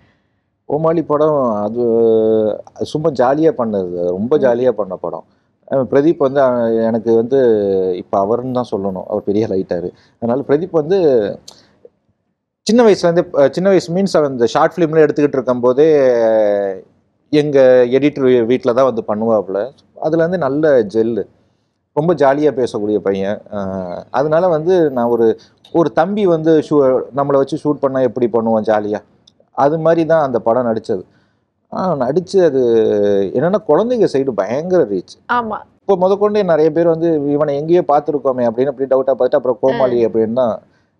கோமாளி படம் அது சும்மா ஜாலியா பண்ணது. ரொம்ப ஜாலியா பண்ண படம். பிரதீப் வந்து எனக்கு வந்து இப்போ அவர்னு தான் சொல்லணும். அவர் பெரிய லைட்டாரு அதனால பிரதீப் வந்து சின்ன வயசுலேருந்து சின்ன வயசு மீன்ஸ் அவன் இந்த ஷார்ட் ஃபிலிம்ல எடுத்துக்கிட்டு இருக்கும்போதே எங்க எடிட்டர் வீட்டில் தான் வந்து பண்ணுவாப்புல. அதுலேருந்து நல்ல ஜெல்லு ரொம்ப ஜாலியாக பேசக்கூடிய பையன். அதனால வந்து நான் ஒரு ஒரு தம்பி வந்து ஷூ நம்மளை வச்சு ஷூட் பண்ணால் எப்படி பண்ணுவோம் ஜாலியாக அது மாதிரி தான் அந்த படம் நடித்தது நடித்து அது என்னென்னா குழந்தைங்க சைடு பயங்கர ரீச் ஆமா. இப்போ முதற்கொண்டு நிறைய பேர் வந்து இவனை எங்கேயோ பார்த்துருக்கோமே அப்படின்னு அப்படி டவுட்டாக பார்த்துட்டு அப்புறம் கோமாளி அப்படின்னு தான்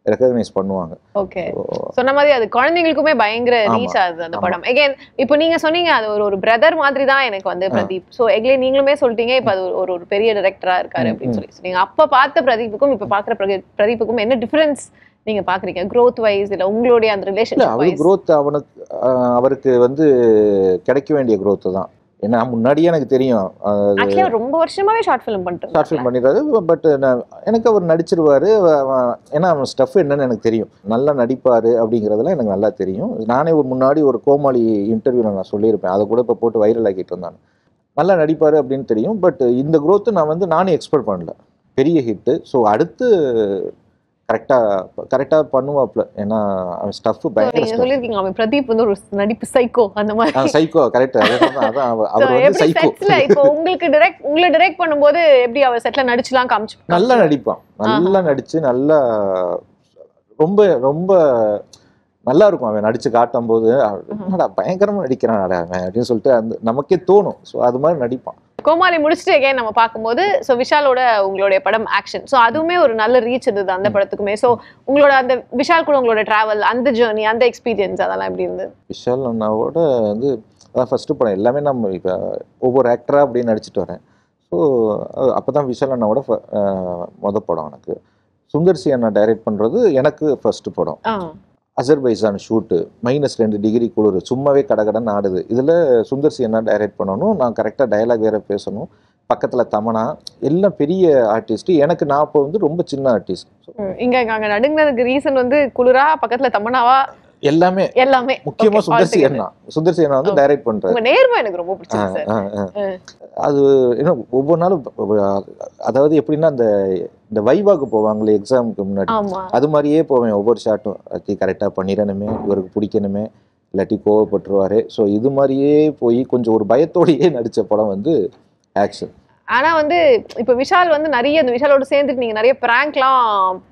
ரெக்கக்னைஸ் பண்ணுவாங்க. ஓகே சொன்ன மாதிரி அது குழந்தைங்களுக்குமே பயங்கர. ரீச் ஆகுது அந்த. படம். எகைன் இப்போ நீங்க சொன்னீங்க அது ஒரு ஒரு பிரதர் மாதிரி தான் எனக்கு வந்து. பிரதீப். சோ எக்லே நீங்களுமே சொல்லிட்டீங்க இப்போ அது ஒரு- ஒரு பெரிய டைரக்டரா இருக்காரு அப்படின்னு. சொல்லி நீங்க அப்ப பார்த்த பிரதீப்புக்கும் இப்ப பிரதி- பிரதீப்புக்கும் என்ன டிஃபரன்ஸ் நீங்க பாக்குறீங்க growth வைஸ் இல்ல உங்களுடைய அந்த ரிலேஷன்ஷிப் அவரு growth அவனுக்கு அவருக்கு வந்து கிடைக்க வேண்டிய growth தான். ஏன்னா முன்னாடியே எனக்கு தெரியும் ரொம்ப வருஷமாவே ஷார்ட் ஃபிலிம் பண்ணிட்டு ஷார்ட் ஃபிலிம் பண்ணிடுறாரு பட் எனக்கு அவர் நடிச்சிருவாரு ஏன்னா அவன் ஸ்டஃப் என்னன்னு எனக்கு தெரியும். நல்லா நடிப்பாரு அப்படிங்கிறதெல்லாம் எனக்கு நல்லா தெரியும். நானே ஒரு முன்னாடி ஒரு கோமாளி இன்டர்வியூவில் நான் சொல்லியிருப்பேன். அதை கூட இப்போ போட்டு வைரல் ஆக்கிட்டு இருந்தாங்க நல்லா நடிப்பாரு அப்படின்னு தெரியும் பட் இந்த growth நான் வந்து நானே எக்ஸ்பெக்ட் பண்ணல. பெரிய ஹிட்டு ஸோ அடுத்து கரெக்டாக கரெக்டாக பண்ணுவாப்ல. ஏன்னா அவன் ஸ்டஃப் பயங்கர நீங்க சொல்லிருக்கீங்க அவன் பிரதீப் வந்து ஒரு நடிப்பு சைக்கோ அந்த மாதிரி. சைக்கோ கரெக்ட் அதான் அவர் வந்து சைக்கோ இப்போ உங்களுக்கு டைரக்ட் உங்களை டைரக்ட் பண்ணும்போது எப்படி அவர் செட்ல நடிச்சுலாம் காமிச்சு நல்லா நடிப்பான். நல்லா நடிச்சு நல்லா ரொம்ப ரொம்ப நல்லா இருக்கும் அவன் நடிச்சு காட்டும் போது என்னடா பயங்கரமா நடிக்கிறான் அவன் அப்படின்னு சொல்லிட்டு அந்த நமக்கே தோணும். ஸோ அது மாதிரி நடிப்பான். கோமாளி முடிச்சுட்டு again நம்ம பார்க்கும்போது ஸோ விஷாலோட உங்களுடைய படம் ஆக்ஷன் ஸோ அதுவுமே ஒரு நல்ல ரீச் இருந்தது அந்த படத்துக்குமே. ஸோ உங்களோட அந்த விஷால் கூட உங்களோட டிராவல் அந்த ஜேர்னி அந்த எக்ஸ்பீரியன்ஸ் அதெல்லாம் எப்படி இருந்தது? விஷால் அண்ணாவோட வந்து அதான் ஃபஸ்ட்டு படம் எல்லாமே நம்ம இப்போ ஒவ்வொரு ஆக்டராக அப்படியே நடிச்சிட்டு வரேன். ஸோ அப்போ தான் விஷால் அண்ணாவோட ஃப- அஹ், மொத படம் எனக்கு. சுந்தர்சி அண்ணா டைரக்ட் பண்ணுறது எனக்கு ஃபஸ்ட்டு படம். ஆ. அசர்பைசான் ஷூட்டு மைனஸ் ரெண்டு டிகிரி குளிர் சும்மாவே கடகடன் ஆடுது. இதில் சுந்தர்சி என்ன டைரக்ட் பண்ணணும்? நான் கரெக்டாக டயலாக் வேறு பேசணும். பக்கத்தில் தமனா எல்லாம் பெரிய ஆர்டிஸ்ட் எனக்கு நான் இப்போ வந்து ரொம்ப சின்ன ஆர்டிஸ்ட் இங்கே நாங்கள் இங்க நடுங்கினதுக்கு ரீசன் வந்து குளிரா பக்கத்தில் தமனாவா? எல்லாமே எல்லாமே. முக்கியமாக Okay, சுந்தர்சி. அண்ணா சுந்தர்சி அண்ணா வந்து டைரக்ட் பண்ணுறாரு உங்க நேர்மை எனக்கு ரொம்ப ஆ. அது என்ன ஒவ்வொரு நாளும் அதாவது எப்படின்னா அந்த இந்த வைவாக்கு போவாங்களே எக்ஸாமுக்கு முன்னாடி. அது மாதிரியே போவேன். ஒவ்வொரு ஷாட்டும் அத்தி கரெக்டாக பண்ணிடணுமே. இவருக்கு பிடிக்கணுமே. இல்லாட்டி கோவப்பட்டுருவாரு. ஸோ இது மாதிரியே போய் கொஞ்சம் ஒரு பயத்தோடையே நடித்த படம் வந்து ஆக்ஷன் ஆனா வந்து இப்ப விஷால் வந்து நிறைய இந்த விஷாலோட சேர்ந்துட்டு நீங்க நிறைய பிராங்க்லாம்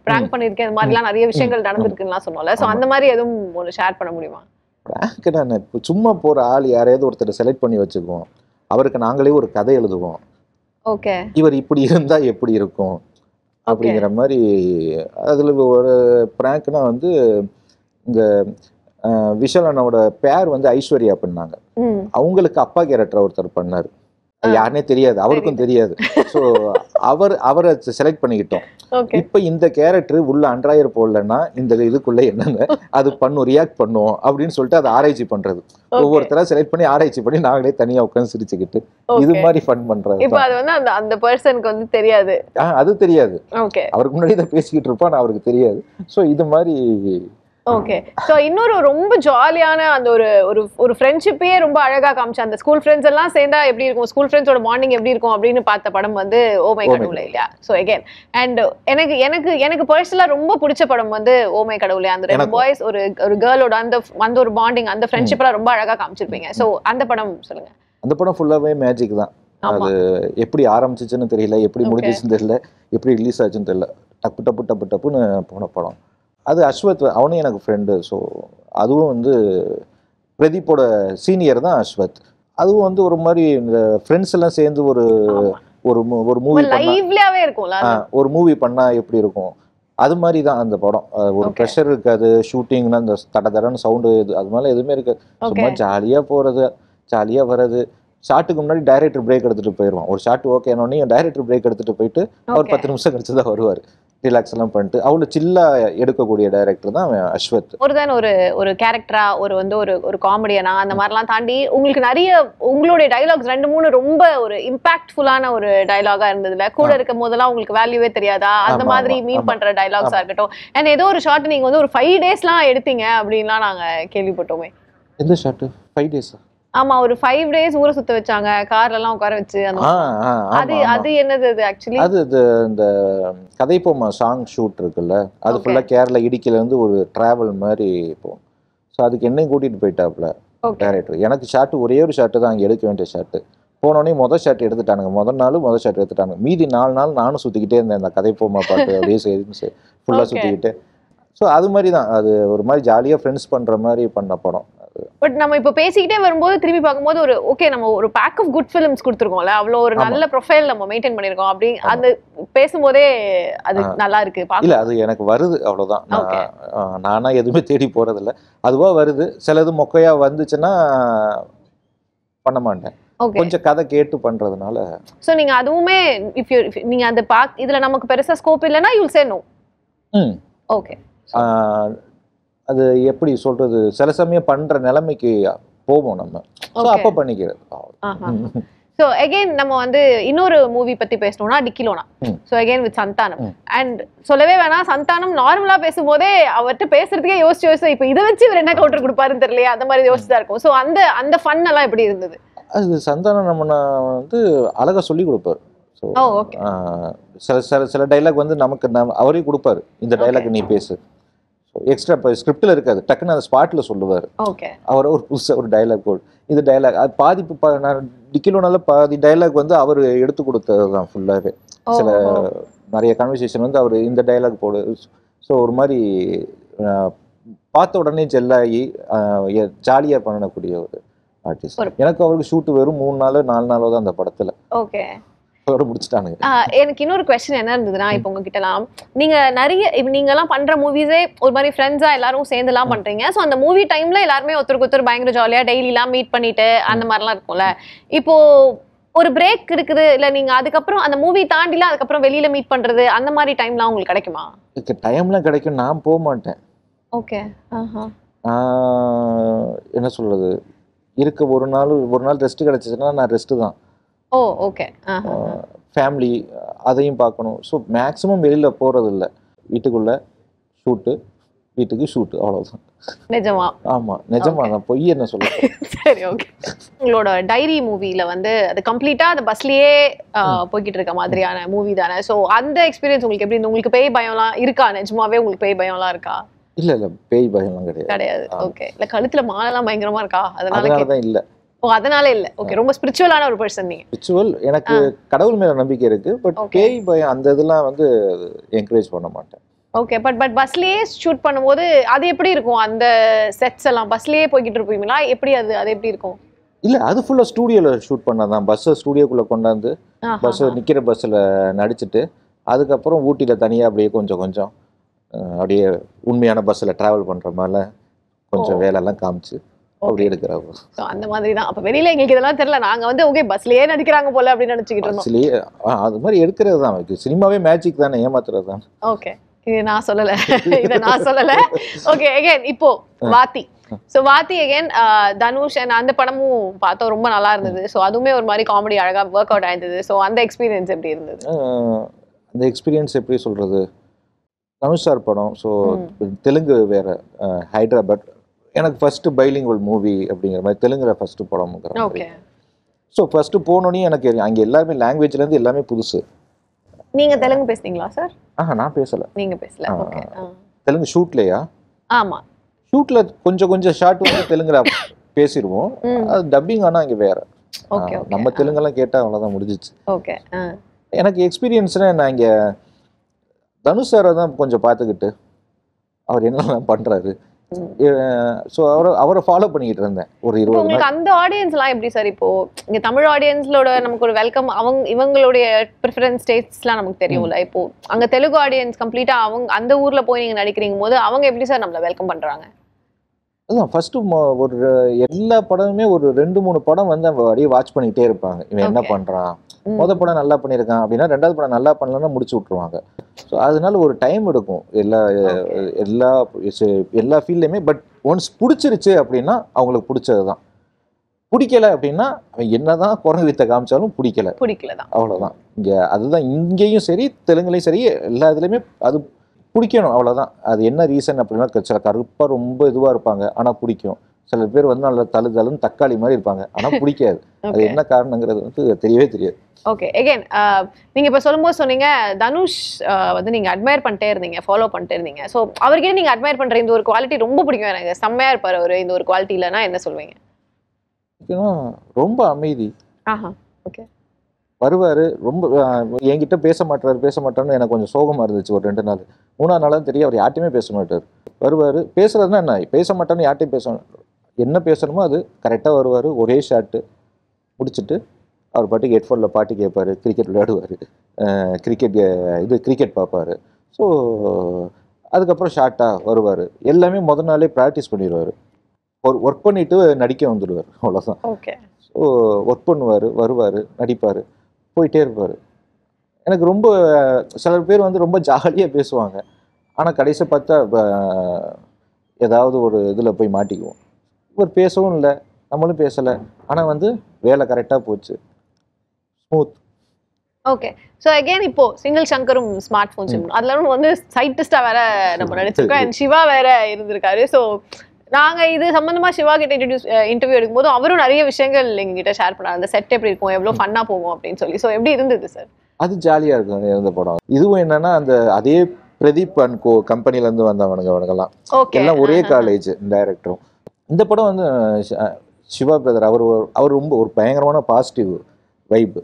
பிராங்க் பண்ணிருக்கேன் இந்த மாதிரிலாம் நிறைய விஷயங்கள் நடந்திருக்குன்னு சொன்னோம்ல. சோ அந்த மாதிரி எதுவும் ஒரு ஷேர் பண்ண முடியுமா? பிராங்க் நான் இப்போ சும்மா போகிற ஆள் யாரையாவது ஒருத்தர் செலக்ட் பண்ணி வச்சுக்குவோம். அவருக்கு நாங்களே ஒரு கதை எழுதுவோம். ஓகே. இவர் இப்படி இருந்தால் எப்படி இருக்கும்? அப்படிங்கிற மாதிரி அதில் ஒரு ப்ராங்க்னா வந்து இந்த விஷால் அண்ணாவோட பேர் வந்து ஐஸ்வர்யா பண்ணாங்க. அவங்களுக்கு அப்பா கேரக்டர் ஒருத்தர் பண்ணார். யாருனே தெரியாது அவருக்கும் தெரியாது. ஸோ அவர் அவரை செலக்ட் பண்ணிக்கிட்டோம். இப்போ இந்த கேரக்டர் உள்ள அன்றாயர் போடலன்னா இந்த இதுக்குள்ள என்னங்க? அது பண்ணும் ரியாக்ட் பண்ணும் அப்படின்னு சொல்லிட்டு அதை ஆராய்ச்சி பண்றது. ஒவ்வொருத்தரா செலக்ட் பண்ணி ஆராய்ச்சி பண்ணி நாங்களே தனியா உட்காந்து சிரிச்சுக்கிட்டு இது மாதிரி ஃபன் பண்றது இப்போ. அது வந்து அந்த அந்த பர்சனுக்கு வந்து தெரியாது. அது தெரியாது. அவருக்கு முன்னாடி இதை பேசிக்கிட்டு இருப்பான் அவருக்கு தெரியாது. ஸோ இது மாதிரி ஓகே சோ இன்னொரு ரொம்ப ஜாலியான அந்த ஒரு ஒரு ஒரு ஃப்ரெண்ட்ஷிப்பே ரொம்ப அழகா காமிச்ச அந்த ஸ்கூல் ஃப்ரெண்ட்ஸ் எல்லாம் சேர்ந்தா எப்படி இருக்கும்? ஸ்கூல் ஃப்ரெண்ட்ஸோட மார்னிங் எப்படி இருக்கும் அப்படின்னு பார்த்த படம் வந்து ஓமை ஓமை கடவுளே இல்லையா? சோ அகைன் அண்ட் எனக்கு எனக்கு எனக்கு பர்சனலா ரொம்ப பிடிச்ச படம் வந்து ஓமை கடவுளே. அந்த ரெண்டு. பாய்ஸ் ஒரு ஒரு கேர்ளோட அந்த அந்த ஒரு பாண்டிங் அந்த ஃப்ரெண்ட்ஷிப் எல்லாம் ரொம்ப அழகா காமிச்சிருப்பீங்க. சோ அந்த படம் சொல்லுங்க. அந்த படம் ஃபுல்லாவே மேஜிக் தான். அது எப்படி ஆரம்பிச்சிச்சுன்னு தெரியல எப்படி. முடிஞ்சிச்சுன்னு தெரியல எப்படி ரிலீஸ் ஆச்சுன்னு தெரியல. டப்பு டப்பு டப்பு டப்புன்னு போன படம். அது அஸ்வத் அவனும் எனக்கு ஃப்ரெண்டு ஸோ அதுவும் வந்து பிரதீப்போட சீனியர் தான் அஸ்வத். அதுவும் வந்து ஒரு மாதிரி இந்த ஃப்ரெண்ட்ஸ் எல்லாம் சேர்ந்து ஒரு. ஒரு ஒரு மூவி பண்ணா லைவ்லியாவே இருக்கும்ல ஆ, ஒரு மூவி பண்ணா எப்படி இருக்கும்? அது மாதிரி தான் அந்த படம். ஒரு. ப்ரெஷர் இருக்காது ஷூட்டிங்னா அந்த தட தடன்னு சவுண்டு இது அது மாதிரி எதுவுமே இருக்காது. சும்மா ஓகே ஜாலியா போறது ஜாலியா வர்றது. ஷாட்டுக்கு முன்னாடி டைரக்டர் பிரேக் எடுத்துட்டு போயிடுவான் ஒரு ஷாட் ஓகே உடனே டைரக்டர் பிரேக் எடுத்துட்டு போயிட்டு அவர் ஓகே பத்து நிமிஷம் கழிச்சு தான் வருவார். ரிலாக்ஸ் எல்லாம் பண்ணிட்டு. அவ்வளோ சில்லா எடுக்கக்கூடிய டைரக்டர் தான் அஸ்வத். ஒரு தான் ஒரு ஒரு கேரக்டரா ஒரு வந்து ஒரு ஒரு காமெடியனா அந்த மாதிரிலாம் தாண்டி உங்களுக்கு நிறைய உங்களுடைய டைலாக்ஸ் ரெண்டு மூணு ரொம்ப ஒரு இம்பாக்ட்ஃபுல்லான ஒரு டைலாகா இருந்ததுல. கூட. இருக்கும் போதெல்லாம் உங்களுக்கு வேல்யூவே தெரியாதா? அந்த மாதிரி ஆமா. பண்ற டைலாக்ஸா இருக்கட்டும். அண்ட் ஏதோ ஒரு ஷார்ட் நீங்க வந்து ஒரு ஃபைவ் டேஸ்லாம் எடுத்தீங்க அப்படின்லாம் நாங்க கேள்விப்பட்டோமே. எந்த ஷாட்டு ஃபைவ் டேஸ் ஆமா ஒரு ஃபைவ் டேஸ் ஊரை சுத்த வச்சாங்க. கார்ல எல்லாம் உட்கார வச்சு அது. அது என்னது அது ஆக்சுவலி அது இந்த கதைப்பொம்மா சாங் ஷூட் இருக்குல்ல? அது. ஃபுல்லாக கேரளா இடுக்கில இருந்து ஒரு டிராவல் மாதிரி போகும் ஸோ அதுக்கு என்னையும் கூட்டிட்டு போயிட்டாப்ல டேரக்டர் எனக்கு ஷாட்டு ஒரே ஒரு ஷாட்டு தான் அங்கே எடுக்க வேண்டிய ஷாட்டு போனோடனே மொதல் ஷாட் எடுத்துட்டானுங்க. முதல் நாள் முதல் ஷாட் எடுத்துட்டாங்க மீதி நாலு நாள் நானும் சுற்றிக்கிட்டே இருந்தேன் இந்த கதைப்பொம்மா பாட்டு அப்படியே சரி ஃபுல்லாக Okay. சுற்றிக்கிட்டு ஸோ அது மாதிரி தான் அது ஒரு மாதிரி ஜாலியாக ஃப்ரெண்ட்ஸ் பண்ணுற மாதிரி பண்ண படம். பட் நம்ம இப்போ பேசிக்கிட்டே வரும்போது திரும்பி பார்க்கும்போது ஒரு ஓகே நம்ம ஒரு பேக் ஆஃப் குட் ஃபிலிம்ஸ் கொடுத்துருக்கோம்ல. அவ்வளோ ஒரு. நல்ல ப்ரொஃபைல் நம்ம மெயின்டைன் பண்ணியிருக்கோம். அப்படி. அந்த பேசும்போதே அது. நல்லா இருக்கு. இல்லை அது எனக்கு வருது அவ்வளோதான் நானாக எதுவுமே தேடி போகிறதில்ல அதுவாக வருது. சிலது மொக்கையாக வந்துச்சுன்னா பண்ண மாட்டேன். கொஞ்சம் கதை கேட்டு பண்ணுறதுனால ஸோ நீங்க அதுவுமே இஃப் யூ நீங்க அந்த பாக் இதுல நமக்கு பெருசா ஸ்கோப் இல்லைன்னா யூல் சே நோ ம். ஓகே அது எப்படி சொல்றது? சில சமயம் பண்ற நிலைமைக்கு போவோம் நம்ம. அப்போ பண்ணிக்கிறது. ஸோ அகைன் *laughs* நம்ம வந்து இன்னொரு மூவி பத்தி பேசணும்னா Dikkiloona. So again with Santhanam. And சொல்லவே வேணாம் சந்தானம் நார்மலா பேசும்போதே அவர்கிட்ட பேசுறதுக்கே யோசிச்சு யோசிச்சு இப்போ இதை வச்சு இவர் என்ன கவுண்டர் கொடுப்பாருன்னு தெரியலையே அந்த மாதிரி யோசிச்சு இருக்கும். ஸோ அந்த அந்த ஃபன் எல்லாம் எப்படி இருந்தது? அது சந்தானம் நம்ம வந்து அழகா சொல்லி கொடுப்பாரு. ஸோ ஓகே சில சில சில டைலாக் வந்து நமக்கு அவரே கொடுப்பாரு. இந்த டைலாக் நீ பேசு. எக்ஸ்ட்ரா இப்போ ஸ்கிரிப்டில் இருக்காது. டக்குன்னு அந்த ஸ்பாட்டில் சொல்லுவார். ஓகே அவர் ஒரு புதுசாக ஒரு டைலாக் போடு இது டைலாக் அது பாதி நான் டிக்கிலோனால பாதி டைலாக் வந்து அவர் எடுத்து கொடுத்தது தான் ஃபுல்லாகவே சில. நிறைய கன்வர்சேஷன் வந்து அவர் இந்த டைலாக் போடு. ஸோ ஒரு மாதிரி பார்த்த உடனே ஜெல்லாகி ஜாலியாக பண்ணக்கூடிய ஒரு ஆர்டிஸ்ட் எனக்கு அவருக்கு ஷூட் வெறும் மூணு நாள் நாலு நாளோ தான் அந்த படத்தில். ஓகே எனக்கு இன்னொரு கொஸ்டின் என்ன இருந்ததுன்னா இப்போ உங்ககிட்டலாம் நீங்க நிறைய இப்போ நீங்க எல்லாம் பண்ற மூவிஸே ஒரு மாதிரி ஃப்ரெண்ட்ஸா எல்லாரும் சேர்ந்து எல்லாம் பண்றீங்க. ஸோ அந்த மூவி டைம்ல எல்லாருமே ஒருத்தருக்கு ஒருத்தர் பயங்கர ஜாலியா டெய்லிலாம் மீட் பண்ணிட்டு அந்த மாதிரிலாம் இருக்கும்ல. இப்போ ஒரு பிரேக் இருக்குது இல்ல நீங்க அதுக்கப்புறம் அந்த மூவி தாண்டிலாம் அதுக்கப்புறம் வெளியில மீட் பண்றது அந்த மாதிரி டைம்லாம் உங்களுக்கு கிடைக்குமா? டைம்லாம் கிடைக்கும் நான் போக மாட்டேன். ஓகே என்ன சொல்றது? இருக்க ஒரு நாள் ஒரு நாள் ரெஸ்ட் கிடைச்சிச்சுன்னா நான் ரெஸ்ட்டு தான். ஓ ஓகே ஃபேமிலி அதையும் பார்க்கணும். ஸோ மேக்ஸிமம் வெளியில் போகிறது இல்லை வீட்டுக்குள்ளே ஷூட்டு வீட்டுக்கு ஷூட்டு அவ்வளோதான் நிஜமா? ஆமாம் நிஜமா. நான் பொய் என்ன சொல்ல *laughs* சரி ஓகே உங்களோட டைரி மூவில வந்து அது கம்ப்ளீட்டா அந்த பஸ்லயே போய்கிட்டு இருக்க மாதிரியான மூவி தானே? சோ அந்த எக்ஸ்பீரியன்ஸ் உங்களுக்கு எப்படி? உங்களுக்கு பேய் பயம்லாம் இருக்கா? நிஜமாவே உங்களுக்கு பேய் பயம்லாம் இருக்கா? இல்லை இல்லை பேய் பயம்லாம் கிடையாது. கிடையாது. ஓகே இல்ல கழுத்துல மாலைலாம் பயங்கரமா இருக்கா? அதனால. தான் இல்லை. ஓ அதனால இல்ல. ஓகே ரொம்ப ஸ்பிரிச்சுவலான ஒரு பர்சன் நீங்க. ரிச்சுவல் எனக்கு கடவுள் மேல நம்பிக்கை இருக்கு பட். பேய் பயம் அந்த இதெல்லாம் வந்து என்கரேஜ் பண்ண மாட்டேன். ஓகே பட் பட் பஸ்லயே ஷூட் பண்ணும்போது அது எப்படி இருக்கும்? அந்த செட்ஸ் எல்லாம் பஸ்லயே போய்கிட்டு இருப்பீங்களா? எப்படி அது அது எப்படி இருக்கும்? இல்ல அது ஃபுல்லா ஸ்டூடியோல ஷூட் பண்ணதான். பஸ்ஸை ஸ்டூடியோக்குள்ள கொண்டாந்து. பஸ் நிக்கிற பஸ்ஸில் நடிச்சிட்டு அதுக்கப்புறம் ஊட்டியில தனியா அப்படியே கொஞ்சம் கொஞ்சம் அப்படியே உண்மையான பஸ்ஸில் ட்ராவல் பண்ற மாதிரிலாம் கொஞ்சம். வேலைலாம் காமிச்சு அப்படி எடுக்கிறாங்க So, அந்த மாதிரி தான் அப்ப வெளியில எங்களுக்கு இதெல்லாம் தெரியல. நாங்க வந்து ஓகே பஸ்லயே நடிக்கிறாங்க போல அப்படின்னு நினைச்சுக்கிட்டு இருந்தோம். பஸ்லயே அது மாதிரி எடுக்கிறது தான். சினிமாவே மேஜிக் தானே ஏமாத்துறது தான். ஓகே இது நான் சொல்லல. இத நான் சொல்லல. ஓகே அகைன் இப்போ Vaathi. So Vaathi again Dhanush and அந்த படமும் பார்த்தோம். ரொம்ப நல்லா இருந்தது. சோ அதுவுமே ஒரு மாதிரி காமெடி அழகா ஒர்க் அவுட் ஆயிருந்தது. சோ அந்த எக்ஸ்பீரியன்ஸ் எப்படி இருந்தது? அந்த எக்ஸ்பீரியன்ஸ் எப்படி சொல்கிறது தனுஷ் சார் படம். ஸோ தெலுங்கு வேற ஹைதராபாத் எனக்கு ஃபஸ்ட்டு பைலிங்குவல் மூவி அப்படிங்கிற மாதிரி தெலுங்குல ஃபஸ்ட்டு படம்ங்கிற மாதிரி. ஸோ ஃபஸ்ட்டு போனோடனே எனக்கு அங்கே எல்லாமே லாங்குவேஜ்லேருந்து எல்லாமே புதுசு. நீங்க தெலுங்கு பேசுனீங்களா சார் ஆஹா நான் பேசலை. நீங்க பேசல. தெலுங்கு ஷூட்லையா ஆமா. ஷூட்டில் கொஞ்சம் கொஞ்சம் ஷார்ட் வந்து தெலுங்குல பேசிடுவோம். அது டப்பிங் ஆனால் இங்கே வேற. நம்ம தெலுங்கெல்லாம் கேட்டால் அவ்வளோதான் முடிஞ்சிச்சு. ஓகே எனக்கு எக்ஸ்பீரியன்ஸ்னா நான் இங்கே தனுஷ் சாரை தான் கொஞ்சம் பார்த்துக்கிட்டு அவர் என்னெல்லாம் பண்ணுறாரு ஸோ அவரை அவரை ஃபாலோ பண்ணிக்கிட்டு இருந்தேன். ஒரு இருபது உங்களுக்கு அந்த ஆடியன்ஸ்லாம் எப்படி சார் இப்போ? இங்க தமிழ் ஆடியன்ஸ்லோட நமக்கு ஒரு வெல்கம் அவங்க இவங்களுடைய ப்ரிஃபரன்ஸ் ஸ்டேட்ஸ்லாம் நமக்கு தெரியும்ல. இப்போ அங்க தெலுங்கு ஆடியன்ஸ் கம்ப்ளீட்டா அவங்க அந்த ஊர்ல போய் நீங்க நடிக்கிறீங்க போது அவங்க எப்படி சார் நம்மள வெல்கம் பண்றாங்க? அதான் ஃபர்ஸ்ட் ஒரு எல்லா படமுமே ஒரு ரெண்டு மூணு படம் வந்து அவங்க அப்படியே வாட்ச் பண்ணிக்கிட்டே இருப்பாங்க. இவன் என்ன Okay. பண்றான் ம். முத படம் நல்லா பண்ணியிருக்கான் அப்படின்னா ரெண்டாவது படம் நல்லா பண்ணலன்னா முடிச்சு விட்ருவாங்க ஸோ அதனால ஒரு டைம் எடுக்கும். எல்லா. எல்லா எல்லா ஃபீல்ட்லையுமே பட் ஒன்ஸ் பிடிச்சிருச்சு அப்படின்னா அவங்களுக்கு பிடிச்சது தான் பிடிக்கல அப்படின்னா என்னதான் குரங்கு வித்த காமிச்சாலும் பிடிக்கல. பிடிக்கல தான் அவ்வளோதான் இங்கே அதுதான் இங்கேயும் சரி தெலுங்குலையும் சரி எல்லா இதுலேயுமே அது பிடிக்கணும் அவ்வளோதான் அது என்ன ரீசன் அப்படின்னா சில கருப்பாக ரொம்ப இதுவாக இருப்பாங்க ஆனால் பிடிக்கும். சில பேர் வந்து நல்லா தழு தழுன்னு தக்காளி மாதிரி இருப்பாங்க. ஆனால் *laughs* பிடிக்காது. அது என்ன காரணங்கிறது வந்து தெரியவே தெரியாது. ஓகே அகைன் நீங்க இப்ப சொல்லும்போது சொன்னீங்க தனுஷ் uh, வந்து நீங்க அட்மையர் பண்ணிட்டே இருந்தீங்க ஃபாலோ பண்ணிட்டே இருந்தீங்க. ஸோ அவர்கிட்ட நீங்க அட்மையர் பண்ற இந்த ஒரு குவாலிட்டி ரொம்ப பிடிக்கும். எனக்கு செம்மையா இருப்பாரு அவரு. இந்த ஒரு குவாலிட்டி இல்லைன்னா என்ன சொல்வீங்க ஏன்னா ரொம்ப அமைதி. ஆஹா. ஓகே வருவார். ரொம்ப ஆஹ், என்கிட்ட பேச மாட்டாரு பேச மாட்டாருன்னு எனக்கு கொஞ்சம் சோகமாக இருந்துச்சு ஒரு ரெண்டு நாள். மூணாவது நாளாக தெரியும் அவர் யார்ட்டையுமே பேச மாட்டார். வருவார். பேசுறதுனா என்ன? பேச மாட்டான்னு யார்ட்டையும் பேச என்ன பேசணுமோ அது கரெக்டாக வருவார் ஒரே ஷாட்டு முடிச்சுட்டு அவர் பாட்டுக்கு ஹெட்ஃபோனில் பாட்டு கேட்பார் கிரிக்கெட் விளையாடுவார். கிரிக்கெட் இது கிரிக்கெட் பார்ப்பாரு. ஸோ அதுக்கப்புறம் ஷார்ட்டாக வருவார். எல்லாமே முத நாளே ப்ராக்டிஸ் பண்ணிடுவார். ஒரு ஒர்க் பண்ணிட்டு நடிக்க வந்துடுவார் அவ்வளோதான் ஓகே ஸோ ஒர்க் பண்ணுவார் வருவார் நடிப்பார் போயிட்டே இருப்பார். எனக்கு ரொம்ப சில பேர் வந்து ரொம்ப ஜாலியாக பேசுவாங்க. ஆனால் கடைசி பார்த்தா ஏதாவது ஒரு இதில் போய் மாட்டிக்குவோம். இவர் பேசவும் இல்லை நம்மளும் பேசலை. ஆனால் வந்து வேலை கரெக்டாக போச்சு. ஸ்மூத் ஓகே ஸோ அகைன் இப்போ சிங்கிள் சங்கரும் ஸ்மார்ட் ஃபோன்ஸ் அதுல வந்து சைட்டிஸ்டா வேற நம்ம நடிச்சிருக்கோம். அண்ட் சிவா வேற இருந்திருக்காரு. ஸோ நாங்க இது சம்பந்தமா சிவா கிட்ட இன்ட்ரடியூஸ் இன்டர்வியூ எடுக்கும்போது அவரும் நிறைய விஷயங்கள் எங்ககிட்ட ஷேர் பண்ணாரு. அந்த செட் எப்படி இருக்கும் எவ்வளவு ஃபன்னா போகும் அப்படின்னு சொல்லி. ஸோ எப்படி இருந்தது சார் அது ஜாலியாக இருக்கும் இருந்த படம். இதுவும் என்னன்னா அந்த அதே பிரதீப் அண்ட் கோ கம்பெனிலேருந்து வந்தவனுங்க அவனுங்கெல்லாம். எல்லாம் ஒரே காலேஜ் டைரக்டரும் இந்த படம் வந்து சிவா பிரதர் அவர் ஒரு- அவர் ரொம்ப ஒரு பயங்கரமான பாசிட்டிவ் வைப்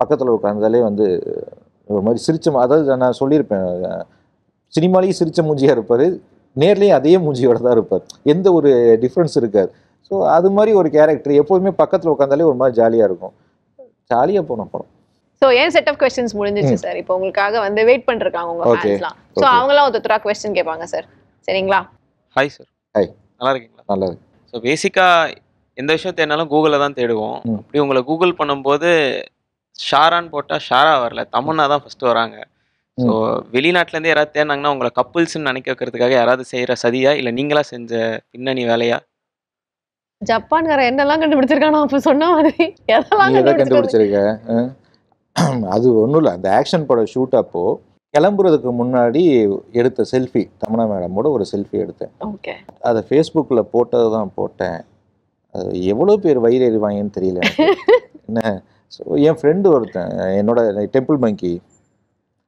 பக்கத்தில் உட்காந்தாலே வந்து ஒரு மாதிரி சிரிச்ச அதாவது நான் சொல்லியிருப்பேன் சினிமாலேயும் சிரிச்ச மூஞ்சியாக இருப்பார் நேர்லேயும் அதே மூஞ்சியோட தான் இருப்பார். எந்த ஒரு டிஃப்ரென்ஸ் இருக்காது. ஸோ அது மாதிரி ஒரு கேரக்டர் எப்போதுமே பக்கத்தில் உட்காந்தாலே ஒரு மாதிரி ஜாலியாக இருக்கும். ஜாலியாக போன படம். ஸோ ஏன் செட் ஆஃப் கொஸ்டின்ஸ் முடிஞ்சிச்சு சார் இப்போ உங்களுக்காக வந்து வெயிட் பண்ணிருக்காங்க உங்க Okay. ஃபேன்ஸ்லாம் ஸோ. அவங்களாம் ஒருத்தரா கொஸ்டின் கேட்பாங்க சார் சரிங்களா? Hi sir Hi. நல்லா இருக்கீங்களா நல்லா இருக்கு ஸோ பேசிக்காக எந்த விஷயம் தேடினாலும் கூகுளில் தான் தேடுவோம். அப்படி உங்களை கூகுள் பண்ணும்போது ஷாரான்னு போட்டால் ஷாரா வரல தமன்னா தான் ஃபர்ஸ்ட் வராங்க. ஸோ வெளிநாட்டிலேருந்து யாராவது தேடினாங்கன்னா உங்களை கப்புள்ஸ்னு நினைக்க வைக்கிறதுக்காக யாராவது செய்கிற சதியா? இல்லை நீங்களா செஞ்ச பின்னணி வேலையா? ஜப்பான்கார என்னெல்லாம் கண்டுபிடிச்சிருக்கானோ அப்ப சொன்ன மாதிரி எதெல்லாம் கண்டுபிடிச்சிருக்க? அது ஒன்றும் இல்லை. அந்த ஆக்ஷன் படம் ஷூட் அப்போ கிளம்புறதுக்கு முன்னாடி எடுத்த செல்ஃபி தமனா மேடமோட ஒரு செல்ஃபி எடுத்தேன். ஓகே. அதை ஃபேஸ்புக்கில் போட்டது தான் போட்டேன். அது எவ்வளோ பேர் வயிறு எறிவாங்கன்னு தெரியல எனக்கு. *laughs* என்ன? ஸோ என் ஃப்ரெண்டு ஒருத்தன் என்னோட டெம்பிள் மங்கி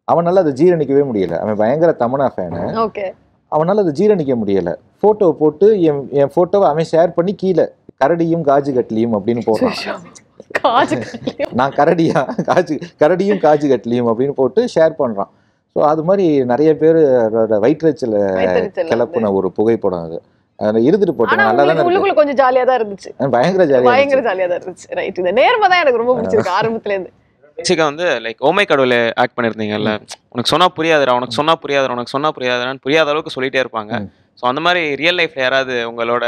அவனால் அதை ஜீரணிக்கவே முடியல. அவன் பயங்கர தமனா ஃபேனு ஓகே. அவனால் அதை ஜீரணிக்க முடியல. ஃபோட்டோ போட்டு என் என் ஃபோட்டோவை அவன் ஷேர் பண்ணி கீழே கரடியும் காஜு கட்லியும் அப்படின்னு போடுறான். காஜு நான் கரடியா காஜு கரடியும் காஜு கட்லியும் அப்படின்னு போட்டு ஷேர் பண்ணுறான் ஸோ அது மாதிரி நிறைய பேர் வயிற்றுச்சல கிளப்புன ஒரு புகைப்படம் அது. அதை இருந்துட்டு போட்டேன் நல்லா தானே கொஞ்சம் ஜாலியா தான் இருந்துச்சு. பயங்கர பயங்கர ஜாலியாக ஜாலியா தான் இருந்துச்சு. ரைட் இந்த நேர்மை தான் எனக்கு ரொம்ப பிடிச்சிருக்கு ஆரம்பத்துல இருந்து பேசிக்காக வந்து லைக் ஓமை கடவுளை ஆக்ட் பண்ணியிருந்தீங்கல்ல உனக்கு சொன்னா புரியாதுடா உனக்கு சொன்னா புரியாதுடா உனக்கு சொன்னா புரியாதுடான்னு புரியாத அளவுக்கு சொல்லிட்டே இருப்பாங்க. ஸோ அந்த மாதிரி ரியல் லைஃப்ல யாராவது உங்களோட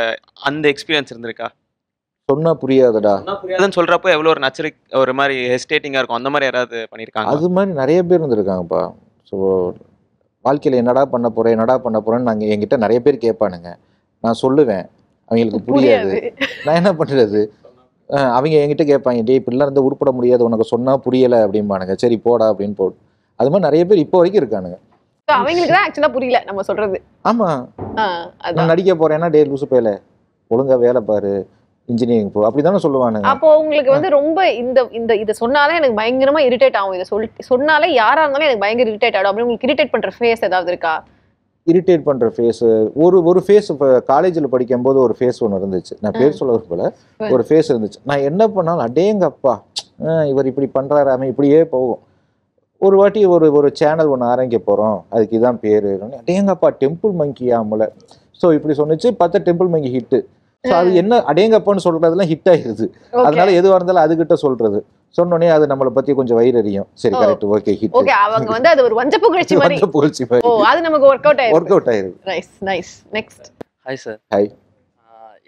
அந்த எக்ஸ்பீரியன்ஸ் இருந்திருக்கா? சொன்னா புரியாதுடா. புரியாதுன்னு சொல்றப்போ எவ்வளோ ஒரு நச்சரி ஒரு மாதிரி ஹெஸ்டேட்டிங்கா இருக்கும். அந்த மாதிரி யாராவது பண்ணியிருக்காங்க அது மாதிரி நிறைய பேர் இருந்திருக்காங்கப்பா. ஸோ வாழ்க்கையில் என்னடா பண்ண போகிறேன் என்னடா பண்ண போகிறேன்னு நாங்கள் என்கிட்ட நிறைய பேர் கேட்பானுங்க. நான் சொல்லுவேன். அவங்களுக்கு புரியாது. நான் என்ன பண்ணுறது அவங்க என்கிட்ட கேட்பாங்க டேய் இப்படிலாம் இருந்தால் உருப்பட முடியாது. உனக்கு சொன்னால் புரியலை அப்படிம்பானுங்க. சரி போடா அப்படின்னு போட்டு அது மாதிரி நிறைய பேர் இப்போ வரைக்கும் இருக்கானுங்க. அவங்களுக்கு தான் ஆக்சுவலா புரியல நம்ம சொல்றது. ஆமாம் ஆ, நான் நடிக்க போகிறேன்னா டே லூசு பேல ஒழுங்கா வேலை பாரு. இன்ஜினியரிங் போ அப்படி தானே சொல்லுவானுங்க. அப்போ உங்களுக்கு வந்து ரொம்ப இந்த இந்த இதை சொன்னாலே எனக்கு பயங்கரமா இரிட்டேட் ஆகும். இதை சொல் சொன்னாலே யாரா இருந்தாலும் எனக்கு பயங்கர இரிட்டேட் ஆகும் அப்படி உங்களுக்கு இரிட்டேட் பண்ற ஃபேஸ் ஏதாவது இருக்கா? இரிட்டேட் பண்ணுற ஃபேஸ் ஒரு ஒரு ஃபேஸ் இப்போ காலேஜில் படிக்கும்போது ஒரு ஃபேஸ் ஒன்று இருந்துச்சு. நான் பேர் சொல்ல விரும்பல ஒரு ஃபேஸ் இருந்துச்சு. நான் என்ன பண்ணாலும் அடேங்கப்பா இவர் இப்படி பண்ணுறாரு அவன் இப்படியே போகும். ஒரு வாட்டி ஒரு ஒரு சேனல் ஒன்று ஆரம்பிக்க போகிறோம் அதுக்கு இதான் பேர். அடேங்கப்பா டெம்பிள் மங்கி ஆமல ஸோ இப்படி சொன்னிச்சு. பார்த்தா டெம்பிள் மங்கி ஹிட்டு ஸோ அது என்ன அடேங்கப்பான்னு சொல்கிறதெல்லாம் ஹிட் ஆயிருது. ஓகே அதனால எதுவாக இருந்தாலும் அதுகிட்ட சொல்றது. சொன்னோடனே அது நம்மளை பத்தி கொஞ்சம் வயிறு எரியும் சரி ஓ. கரெக்ட் ஓகே ஹிட் ஓகே அவங்க வந்து அது ஒரு வஞ்ச புகழ்ச்சி மாதிரி. வந்த புகழ்ச்சி ஓ மாதிரி அது நமக்கு ஒர்க் அவுட் ஆயிருக்கு. ஒர்க் அவுட் ஆயிருது. Nice nice next hi sir Hi.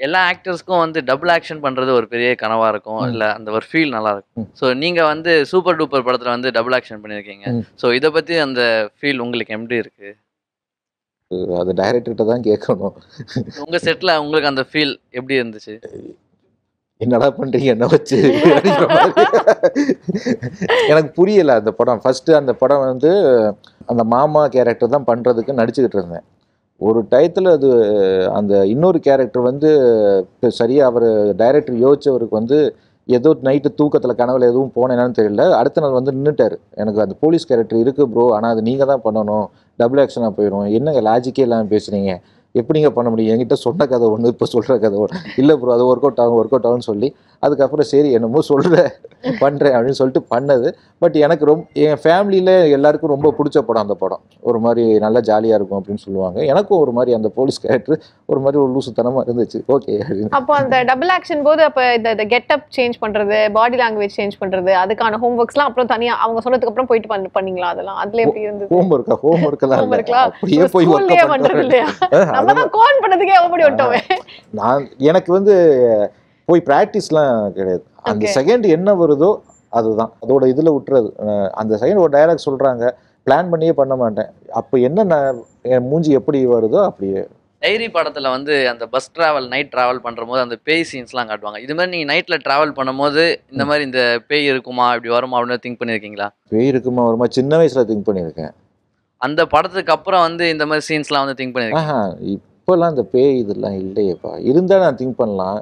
எல்லா ஆக்டர்ஸ்க்கும் வந்து டபுள் ஆக்ஷன் பண்றது ஒரு பெரிய கனவா இருக்கும். இல்ல அந்த ஒரு ஃபீல் நல்லா இருக்கும். ஸோ நீங்க வந்து சூப்பர் டூப்பர் படத்துல வந்து டபுள் ஆக்ஷன் பண்ணிருக்கீங்க ம். ஸோ இதை பத்தி அந்த ஃபீல் உங்களுக்கு எப்படி இருக்கு? அது டைரக்டர்கிட்ட தான் கேட்கணும். உங்க செட்ல உங்களுக்கு அந்த ஃபீல் எப்படி இருந்துச்சு? என்னடா பண்றீங்க? என்ன வச்சு. எனக்கு புரியல அந்த படம். ஃபர்ஸ்ட் அந்த படம் வந்து அந்த மாமா கேரக்டர் தான் பண்றதுக்கு நடிச்சுக்கிட்டு இருந்தேன். ஒரு டயத்தில் அது அந்த இன்னொரு கேரக்டர் வந்து இப்ப சரியா அவர் டைரக்டர் யோசிச்சவருக்கு வந்து ஏதோ நைட்டு தூக்கத்தில் கனவுல எதுவும் போனேன்னு தெரியல. அடுத்த நாள் வந்து நின்றுட்டாரு எனக்கு அந்த போலீஸ் கேரக்டர் இருக்குது ப்ரோ ஆனால் அது நீங்கள் தான் பண்ணணும். டபுள் ஆக்ஷனாக போயிடும் என்னங்க லாஜிக்கே இல்லாமல் பேசுனீங்க? எப்படிங்க பண்ண முடியும்? என்கிட்ட சொன்ன கதை ஒன்று இப்போ சொல்கிற கதை ஒன்று இல்லை ப்ரோ அது ஒர்க் அவுட் ஆகும் ஒர்க் அவுட் ஆகும்னு சொல்லி அதுக்கப்புறம் சரி என்னமோ சொல்கிறேன் பண்ணுறேன் அப்படின்னு சொல்லிட்டு பண்ணது. பட் எனக்கு ரொம்ப என் ஃபேமிலியில் எல்லாருக்கும் ரொம்ப பிடிச்ச படம் அந்த படம். ஒரு மாதிரி நல்லா ஜாலியாக இருக்கும் அப்படின்னு சொல்லுவாங்க. எனக்கும் ஒரு மாதிரி அந்த போலீஸ் கேரக்டர் ஒரு மாதிரி ஒரு லூசுத்தனமாக இருந்துச்சு. ஓகே அப்போ அந்த டபுள் ஆக்ஷன் போது அப்ப இந்த கெட்டப் சேஞ்ச் பண்றது பாடி லாங்குவேஜ் சேஞ்ச் பண்றது அதுக்கான ஹோம் ஒர்க்ஸ்லாம் அப்புறம் தனியா அவங்க சொன்னதுக்கு அப்புறம் போயிட்டு பண்ண பண்ணீங்களா அதெல்லாம்? அதுல எப்படி இருந்தது? ஹோம் ஒர்க்கா ஹோம் ஒர்க்கெல்லாம் இல்லை. Work-லாம் அப்படியே போய் ஒர்க் இல்லையா? நம்ம தான் கோன் பண்ணதுக்கே அவப்படி விட்டோமே நான் எனக்கு வந்து போய் ப்ராக்டிஸ்லாம் கிடையாது. அந்த. செகண்ட் என்ன வருதோ அதுதான். அதோட இதில் விட்டுறது. அந்த செகண்ட் ஒரு டயலாக் சொல்கிறாங்க பிளான் பண்ணியே பண்ண மாட்டேன். அப்போ என்ன நான் என் மூஞ்சி எப்படி வருதோ அப்படியே. டைரி படத்துல வந்து அந்த பஸ் டிராவல் நைட் டிராவல் பண்ற போது அந்த பேய் சீன்ஸ்லாம் காட்டுவாங்க. இது மாதிரி நீங்க நைட்ல டிராவல் பண்ணும்போது இந்த மாதிரி இந்த பேய் இருக்குமா இப்படி வருமா அப்படின்னு திங்க் பண்ணிருக்கீங்களா? பேய் இருக்குமா வருமா? சின்ன வயசில் திங்க் பண்ணியிருக்கேன் அந்த படத்துக்கு அப்புறம் வந்து இந்த மாதிரி சீன்ஸ்லாம் வந்து திங்க் பண்ணிருக்கீங்க. ஆஹா இப்போல்லாம் இந்த பேய் இதெல்லாம் இல்லையேப்பா. இருந்தால் நான் திங்க் பண்ணலாம்.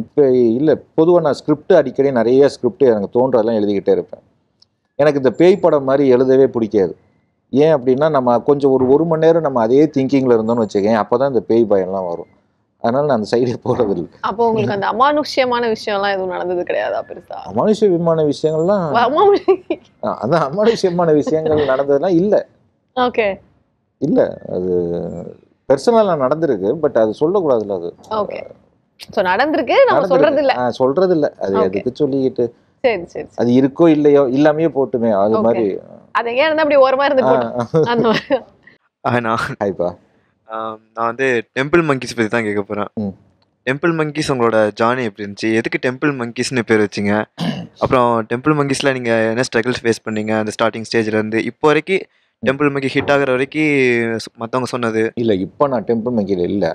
இப்போ இல்லை பொதுவாக நான் ஸ்கிரிப்ட் அடிக்கடி நிறைய ஸ்கிரிப்ட் எனக்கு தோன்றதெல்லாம் எழுதிக்கிட்டே இருப்பேன். எனக்கு இந்த பேய் படம் மாதிரி எழுதவே பிடிக்காது. ஏன் அப்படின்னா நம்ம கொஞ்சம் ஒரு ஒரு மணி நேரம் நம்ம அதே திங்கிங்கில் இருந்தோம்னு வச்சுக்கேன் அப்போ தான் இந்த பேய் பயம்லாம் வரும். அதனால் நான் அந்த சைடே போகிறதில்ல அப்போ உங்களுக்கு அந்த அமானுஷ்யமான விஷயம்லாம் எதுவும் நடந்தது கிடையாதா பெருசா? அமானுஷ்ய விமான விஷயங்கள்லாம் அதான் அமானுஷ்யமான விஷயங்கள் நடந்ததெல்லாம் இல்லை. ஓகே. இல்லை அது பெர்சனலாக நடந்திருக்கு பட் அது சொல்லக்கூடாதுல்ல அது. ஓகே. நடந்திருக்கு. நம்ம. சொல்றது இல்ல சொல்றது இல்ல அது. எதுக்கு சொல்லிக்கிட்டு? சரி சரி அது இருக்கோ இல்லையோ இல்லாமையே போட்டுமே. அது. மாதிரி. அது ஏன் இருந்தா அப்படி ஓரமா இருந்து அந்த மாதிரி. நான் நான் வந்து டெம்பிள் மங்கீஸ் பற்றி தான் கேட்க போகிறேன் ம். டெம்பிள் மங்கீஸ் உங்களோட ஜானி எப்படி இருந்துச்சு? எதுக்கு டெம்பிள் மங்கீஸ்னு பேர் வச்சிங்க? அப்புறம் டெம்பிள் மங்கீஸில் நீங்கள் என்ன ஸ்ட்ரகிள்ஸ் ஃபேஸ் பண்ணீங்க? அந்த ஸ்டார்டிங் ஸ்டேஜ்லேருந்து இப்போ வரைக்கும் டெம்பிள் மங்கி ஹிட் ஆகுற வரைக்கும் மற்றவங்க சொன்னது. இல்லை இப்போ நான் டெம்பிள் மங்கியில் இல்லை.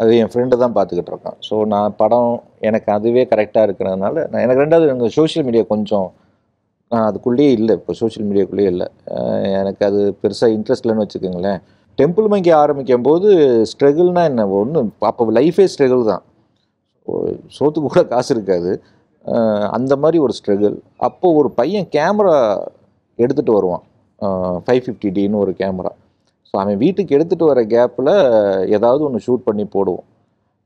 அது என் ஃப்ரெண்டு தான் பார்த்துக்கிட்டு இருக்கான். ஸோ நான் படம் எனக்கு அதுவே கரெக்டாக இருக்கிறதுனால நான் எனக்கு ரெண்டாவது எனக்கு சோஷியல் மீடியா கொஞ்சம் நான் அதுக்குள்ளேயே இல்லை. இப்போ சோஷியல் மீடியாக்குள்ளேயே இல்லை. எனக்கு அது பெருசாக இன்ட்ரெஸ்ட் இல்லைன்னு வச்சுக்கோங்களேன். டெம்பிள் மங்கி ஆரம்பிக்கும் போது ஸ்ட்ரகிள்னால் என்ன? ஒன்று அப்போ லைஃபே ஸ்ட்ரகிள் தான். சோத்துக்கு கூட காசு இருக்காது. அந்த மாதிரி ஒரு ஸ்ட்ரகிள் அப்போது ஒரு பையன் கேமரா எடுத்துகிட்டு வருவான். ஃபைவ் ஃபிஃப்டி டின்னு ஒரு கேமரா ஸோ அவன் வீட்டுக்கு எடுத்துகிட்டு வர கேப்பில் ஏதாவது ஒன்று ஷூட் பண்ணி போடுவோம்.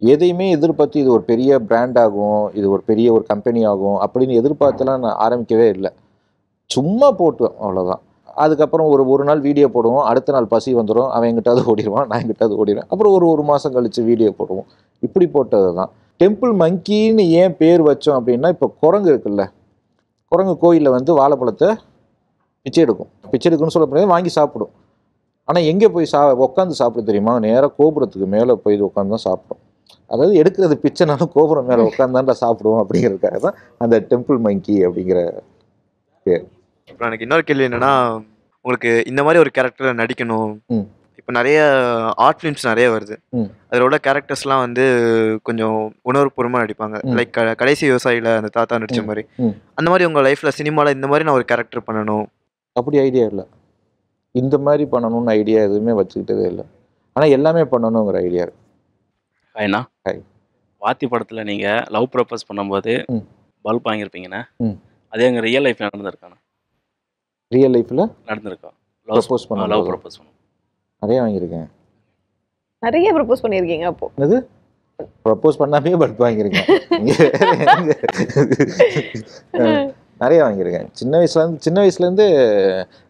எதையுமே எதிர்பார்த்து இது ஒரு பெரிய பிராண்ட் ஆகும் இது ஒரு பெரிய ஒரு கம்பெனி ஆகும் அப்படின்னு எதிர்பார்த்துலாம் நான் ஆரம்பிக்கவே இல்லை. சும்மா போட்டுவேன் அவ்வளோதான் அதுக்கப்புறம் ஒரு ஒரு நாள் வீடியோ போடுவோம் அடுத்த நாள் பசி வந்துடும் அவன் எங்கிட்டாவது ஓடிடுவான் நான் எங்கிட்டாவது ஓடிடுவேன். அப்புறம் ஒரு ஒரு மாதம் கழித்து வீடியோ போடுவோம். இப்படி போட்டது தான் டெம்பிள் மங்கின்னு ஏன் பேர் வச்சோம் அப்படின்னா இப்போ குரங்கு இருக்குல்ல குரங்கு கோயிலில் வந்து வாழைப்பழத்தை பிச்சை எடுக்கும். பிச்சை எடுக்குன்னு சொல்ல வாங்கி சாப்பிடும். ஆனால் எங்கே போய் சா உட்காந்து சாப்பிட தெரியுமா நேராக கோபுரத்துக்கு மேலே போய் உட்காந்து தான் சாப்பிட்டோம் அதாவது எடுக்கிறது பிச்சைனாலும் கோபுரம் மேலே உட்காந்து சாப்பிடுவோம் அப்படிங்கிறதுக்காக தான் அந்த டெம்பிள் மங்கி அப்படிங்கிற அப்புறம் எனக்கு இன்னொரு கேள்வி என்னன்னா உங்களுக்கு இந்த மாதிரி ஒரு கேரக்டரில் நடிக்கணும். இப்போ நிறைய ஆர்ட் ஃபிலிம்ஸ் நிறைய வருது. அதில் உள்ள கேரக்டர்ஸ்லாம் வந்து கொஞ்சம் உணர்வுபூர்வமாக நடிப்பாங்க. லைக் கடைசி விவசாயியில் அந்த தாத்தா நடிச்ச ம். மாதிரி. அந்த மாதிரி உங்கள் லைஃப்பில் சினிமாவில் இந்த மாதிரி நான் ஒரு கேரக்டர் பண்ணணும் அப்படி ஐடியா இல்லை இந்த மாதிரி பண்ணணும்னு ஐடியா எதுவுமே வச்சுக்கிட்டதே இல்லை. ஆனால் எல்லாமே பண்ணணுங்கிற ஐடியா இருக்கு. ஹாய்ண்ணா ஹாய். வாத்தி படத்தில் நீங்கள் லவ் ப்ரப்போஸ் பண்ணும்போது. பல்ப் வாங்கியிருப்பீங்கண்ணே. அதே எங்கள் ரியல் லைஃப்பில் நடந்திருக்காண்ணா ரியல் லைஃப்பில் நடந்திருக்கோம் ப்ரப்போஸ் லவ் பண்ண ப்ரப்போஸ் பண்ணும். நிறைய வாங்கியிருக்கேன். நிறைய ப்ரப்போஸ் பண்ணியிருக்கீங்க அப்போ. என்னது? ப்ரப்போஸ் பண்ணாமே பல்ப் வாங்கியிருக்கேன். *laughs* நிறைய வாங்கியிருக்கேன். சின்ன வயசுல இருந்து சின்ன வயசுல இருந்து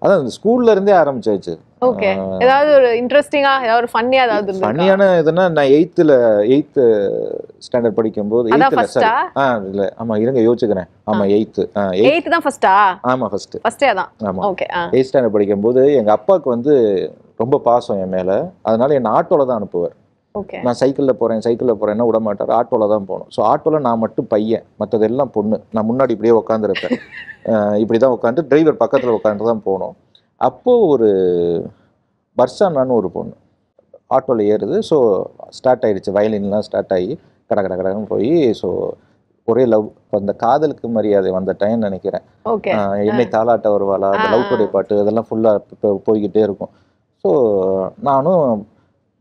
அதான் இந்த ஸ்கூல்ல இருந்தே ஆரம்பிச்சாச்சு. ஓகே. ஏதாவது ஒரு இன்ட்ரெஸ்டிங்கா ஏதாவது ஒரு ஃபன்னியா ஏதாவது? ஃபன்னியான இதுன்னா நான் எயித்துல எயித்து ஸ்டாண்டர்ட் படிக்கும்போது எயித்துல ஃபர்ஸ்டா ஆ இல்ல ஆமா இருங்க யோசிச்சுக்கிறேன். ஆமா எயித்து எயித் எயித் தான் ஃபர்ஸ்டா ஆமா ஃபர்ஸ்ட் ஃபர்ஸ்டே அதான் ஆமா. ஓகே எயித் ஸ்டாண்டர்ட் படிக்கும்போது எங்க அப்பாவுக்கு வந்து ரொம்ப பாசம் என் மேல. அதனால என்ன ஆட்டோல தான் அனுப்புவார். நான் சைக்கிளில் போகிறேன் சைக்கிளில் போகிறேன்னா விட மாட்டார். ஆட்டோவில் தான் போகணும். ஸோ ஆட்டோவில் நான் மட்டும் பையன். மற்றதெல்லாம் பொண்ணு. நான் முன்னாடி இப்படியே உட்காந்துருப்பேன் *laughs* இப்படி தான் உட்காந்து டிரைவர் பக்கத்தில் உட்காந்து தான் போகணும். அப்போது ஒரு பர்சானான்னு ஒரு பொண்ணு ஆட்டோவில் ஏறுது. ஸோ ஸ்டார்ட் ஆயிடுச்சு. வயலின்லாம் ஸ்டார்ட் ஆகி கட கட கடன்னு போய் ஸோ ஒரே லவ் அந்த காதலுக்கு மரியாதை வந்த டைம் நினைக்கிறேன். என்னை தாலாட்ட வருவாளா? அந்த லவ் டுடே. பாட்டு இதெல்லாம் ஃபுல்லாக போய்கிட்டே இருக்கும். ஸோ நானும்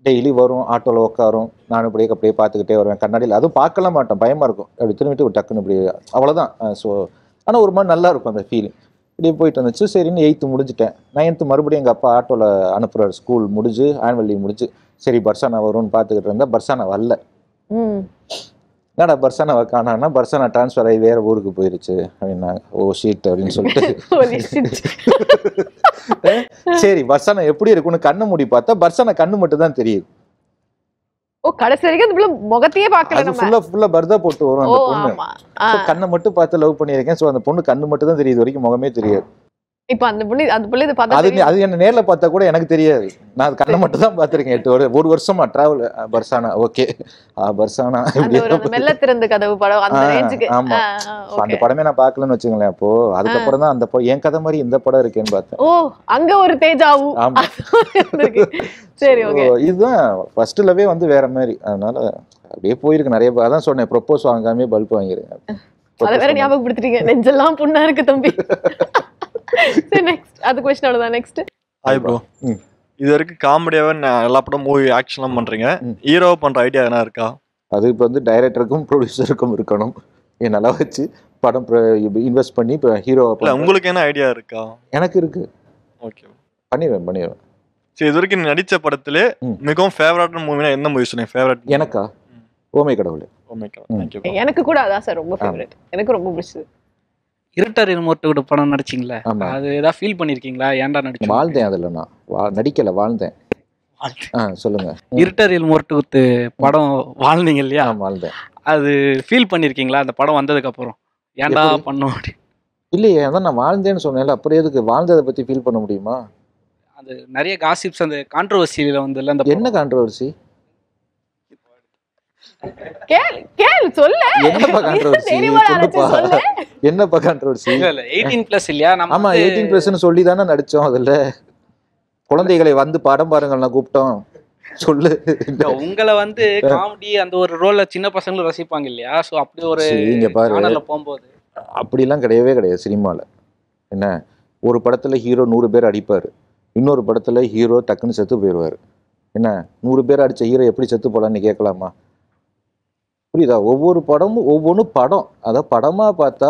டெய்லி வரும் ஆட்டோவில் உட்காரும் நானும் இப்படியே அப்படியே பார்த்துக்கிட்டே வருவேன். கண்ணாடியில் அதுவும் பார்க்கலாம் மாட்டேன் பயமாக இருக்கும். அப்படி திரும்பிட்டு ஒரு டக்குன்னு இப்படி அவ்வளோதான் ஸோ ஆனால் ஒரு மாதிரி நல்லா இருக்கும் அந்த ஃபீலிங் இப்படியே போயிட்டு வந்துச்சு. சரின்னு எயித்து முடிஞ்சிட்டேன். நைன்த்து மறுபடியும் எங்கள் அப்பா ஆட்டோவில் அனுப்புகிறார் ஸ்கூல் முடிஞ்சு ஆனுவல் லீவ் முடிஞ்சு. சரி பர்சானா வரும்னு பார்த்துக்கிட்டு இருந்தால் பர்சானா வரல. என்னடா பர்சானா காணான்னா பர்சானா ட்ரான்ஸ்ஃபர் ஆகி வேற ஊருக்கு போயிருச்சு அப்படின்னாங்க ஓ ஷீட் அப்படின்னு சொல்லிட்டு. *laughs* சரி பர்சானா எப்படி இருக்கும்னு கண்ணை மூடி பார்த்தா பர்சானா கண்ணு மட்டும் தான் தெரியுது ஓ கடைசி வரைக்கும் அந்த பிள்ளை முகத்தையே பார்க்கல நம்ம. ஃபுல்லா ஃபுல்லா பர்தா போட்டு வரும் அந்த பொண்ணு. கண்ணை மட்டும் பார்த்து லவ் பண்ணியிருக்கேன். ஸோ அந்த பொண்ணு கண்ணு மட்டும் தான் தெரியுது வரைக்கும் முகமே தெரியாது. இப்ப அந்த புள்ளி அந்த புள்ளி இதை பார்த்தா அது என்ன நேர்ல பார்த்தா கூட எனக்கு தெரியாது. நான் அது கண்ணை மட்டும் தான் பார்த்திருக்கேன் எட்டு ஒரு ஒரு வருஷமா டிராவல் பர்சானா ஓகே. பர்சானா மெல்ல திறந்த கதவு படம் அந்த ரேஞ்சுக்கு. ஆமா. அந்த படமே நான் பார்க்கலன்னு வச்சுங்களேன் அப்போ. அதுக்கப்புறம் தான் அந்த என் கதை மாதிரி இந்த படம் இருக்கேன்னு பார்த்தேன். ஓ அங்க ஒரு தேஜாவு. ஆமா. *laughs* சரி ஓகே இதுதான் ஃபர்ஸ்ட் லவ்வே வந்து வேற மாதிரி. அதனால அப்படியே போயிருக்கு நிறைய அதான் சொன்னேன் ப்ரொப்போஸ் வாங்காமே பல்ப் வாங்கிருங்க அத வேற ஞாபகப்படுத்திட்டீங்க. நெஞ்செல்லாம் புண்ணா இருக்கு தம்பி. *laughs* சரி நெக்ஸ்ட் அது கொஸ்டின் அவ்வளவுதான் நெக்ஸ்ட் ஹாய் ப்ரோ. இது வரைக்கும் காமெடியாவே நான் எல்லா படம் மூவி ஆக்ஷன்லாம் பண்றீங்க. ம். ஹீரோ பண்ற ஐடியா என்ன இருக்கா? அது இப்போ வந்து டைரக்டருக்கும் ப்ரொடியூசருக்கும் இருக்கணும். என் நல்லா வச்சு படம் இன்வெஸ்ட் பண்ணி இப்போ ஹீரோ இல்ல உங்களுக்கு என்ன ஐடியா இருக்கா? எனக்கு இருக்கு. ஓகே பண்ணிடுவேன் பண்ணிடுவேன் சரி இது வரைக்கும் நீ நடிச்ச படத்திலே. மிகவும் ஃபேவரட் மூவினா என்ன மூவி சொன்னீங்க? ஃபேவரட் எனக்கா? ஓமை கடவுளே ஓமேக்கா ம். தேங்க்யூ எனக்கு கூட அதான் சார் ரொம்ப ஃபேவரட் எனக்கு ரொம்ப பிடிச்சது. இருட்டரில் மோட்டு கூட படம் நடிச்சிங்களே. அது ஏதாவது ஃபீல் பண்ணிருக்கீங்களா? ஏன்டா நடிச்சு வாழ்ந்தேன் அதில் நான். நடிக்கல வாழ்ந்தேன். சொல்லுங்க. இருட்டரில் குத்து படம் வாழ்ந்தீங்க இல்லையா? வாழ்ந்தேன். அது ஃபீல் பண்ணிருக்கீங்களா? அந்த படம் வந்ததுக்கு அப்புறம்? ஏன்டா? பண்ணோம் இல்லையே அதான் நான் வாழ்ந்தேன்னு சொன்னேன்ல. அப்புறம் எதுக்கு? வாழ்ந்ததை பற்றி ஃபீல் பண்ண முடியுமா? அது நிறைய காசிப்ஸ் அந்த கான்ட்ரவர்சியில வந்து அந்த என்ன கான்ட்ரவர்சி கேள் கேள் சொல்ல. என்னப்பா கான்ட்ரவர்சி சொல்லுப்பா சொல்லு என்னப்பா கான்ட்ரவர்சி எயிட்டீன் பிளஸ் இல்லையா? நம்ம ஆமா வந்து- எயிட்டீன் ப்ளஸ்ன்னு சொல்லி தானே நடிச்சோம் அதுல. குழந்தைகளை வந்து படம் பாருங்கள் நான் கூப்பிட்டோம். சொல்லு. இல்ல, உங்களை வந்து காமெடி அந்த ஒரு ரோல்ல சின்ன பசங்களும் ரசிப்பாங்க இல்லையா? சோ அப்படி ஒரு இங்க பாரு. சேனல்ல போகும்போது. அப்படிலாம் கிடையவே கிடையாது சினிமாவில் என்ன? ஒரு படத்தில் ஹீரோ நூறு பேர் அடிப்பார். இன்னொரு படத்தில் ஹீரோ டக்குன்னு செத்து போயிடுவார். என்ன? நூறு பேர் அடித்த ஹீரோ எப்படி செத்து போகலான்னு கேட்கலாமா? புரியுதா? ஒவ்வொரு படமும் ஒவ்வொன்றும் படம். அதை படமாக பார்த்தா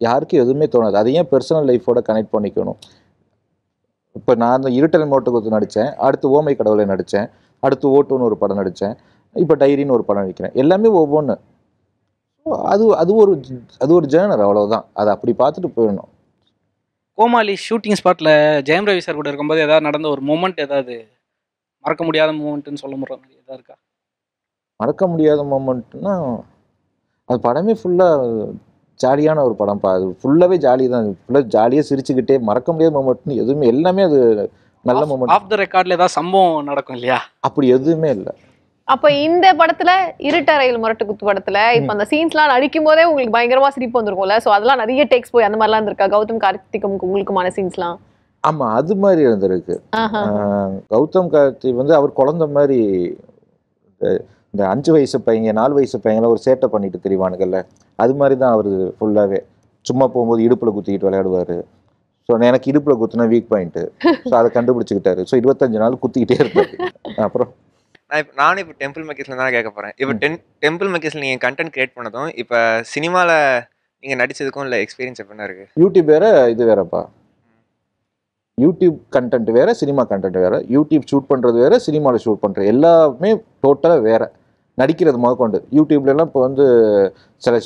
யாருக்கும் எதுவுமே தோணாது. அதை ஏன் பர்சனல் லைஃபோட கனெக்ட் பண்ணிக்கணும். இப்போ நான் அந்த இருட்டல் மோட்டு கொடுத்து நடித்தேன் அடுத்து ஓமை கடவுளை நடித்தேன் அடுத்து ஓட்டுன்னு ஒரு படம் நடித்தேன் இப்போ டைரின்னு ஒரு படம் நடிக்கிறேன். எல்லாமே ஒவ்வொன்று அது அது ஒரு அது ஒரு ஜேர்னர் அவ்வளோதான் அதை அப்படி பார்த்துட்டு போயிடணும். கோமாளி ஷூட்டிங் ஸ்பாட்டில் ஜெயம் ரவி சார் கூட இருக்கும்போது ஏதாவது நடந்த ஒரு மூமெண்ட் ஏதாவது மறக்க முடியாத மூமெண்ட்னு சொல்ல முடியும் மாதிரி எதாவது இருக்கா? மறக்க முடியாத மூமெண்ட்னா அது படமே ஃபுல்லாக ஜாலியான ஒரு படம்ப்பா அது ஃபுல்லாகவே ஜாலி தான். ஃபுல்லாக ஜாலியாக சிரிச்சுக்கிட்டே மறக்க முடியாத மூமெண்ட்னு எதுவுமே எல்லாமே அது நல்ல மூமெண்ட் ஆஃப் த ரெக்கார்ட்ல ஏதாவது சம்பவம் நடக்கும் இல்லையா? அப்படி எதுவுமே இல்லை. அப்ப இந்த படத்துல இருட்டறையில் முரட்டு குத்து படத்துல இப்ப அந்த சீன்ஸ்லாம் நடிக்கும் போதே உங்களுக்கு பயங்கரமா சிரிப்பு வந்திருக்கும்ல. சோ அதெல்லாம் நிறைய டேக்ஸ் போய் அந்த மாதிரிலாம் இருந்திருக்கா? கௌதம் கார்த்திக்கும் உங்களுக்குமான சீன்ஸ்லாம் ஆமா அது மாதிரி இருந்திருக்கு. கௌதம் கார்த்தி வந்து அவர் குழந்தை மாதிரி இந்த- அஞ்சு வயசு பையன் நாலு வயசு பையன்லாம் ஒரு சேட்டை பண்ணிட்டு தெரிவானுங்கல்ல அது மாதிரி தான் அவர் ஃபுல்லாகவே சும்மா போகும்போது இடுப்பில் குத்திக்கிட்டு விளையாடுவார். ஸோ எனக்கு இடுப்பில் குத்துனா வீக் பாயிண்ட்டு ஸோ அதை கண்டுபிடிச்சிக்கிட்டாரு. ஸோ இருபத்தஞ்சு நாள் குத்திக்கிட்டே இருப்பாரு அப்புறம்? நான் இப்போ நானும் இப்போ டெம்பிள் மெக்கேஸில் தான் கேட்க போகிறேன் இப்போ டென் டெம்பிள் மெக்கேஸில் நீங்கள் கண்டென்ட் கிரியேட் பண்ணதும் இப்போ சினிமாவில் நீங்கள் நடிச்சதுக்கும் இல்லை எக்ஸ்பீரியன்ஸ் எப்படின்னா இருக்குது யூடியூப் வேற இது வேறப்பா. யூடியூப் கண்டென்ட் வேற சினிமா கண்டென்ட் வேற. யூடியூப் ஷூட் பண்ணுறது வேற சினிமாவில் ஷூட் பண்ணுறது எல்லாமே டோட்டலாக வேற. நடிக்கிறது முதற்கொண்டு. யூடியூப்லலாம் இப்போ வந்து சில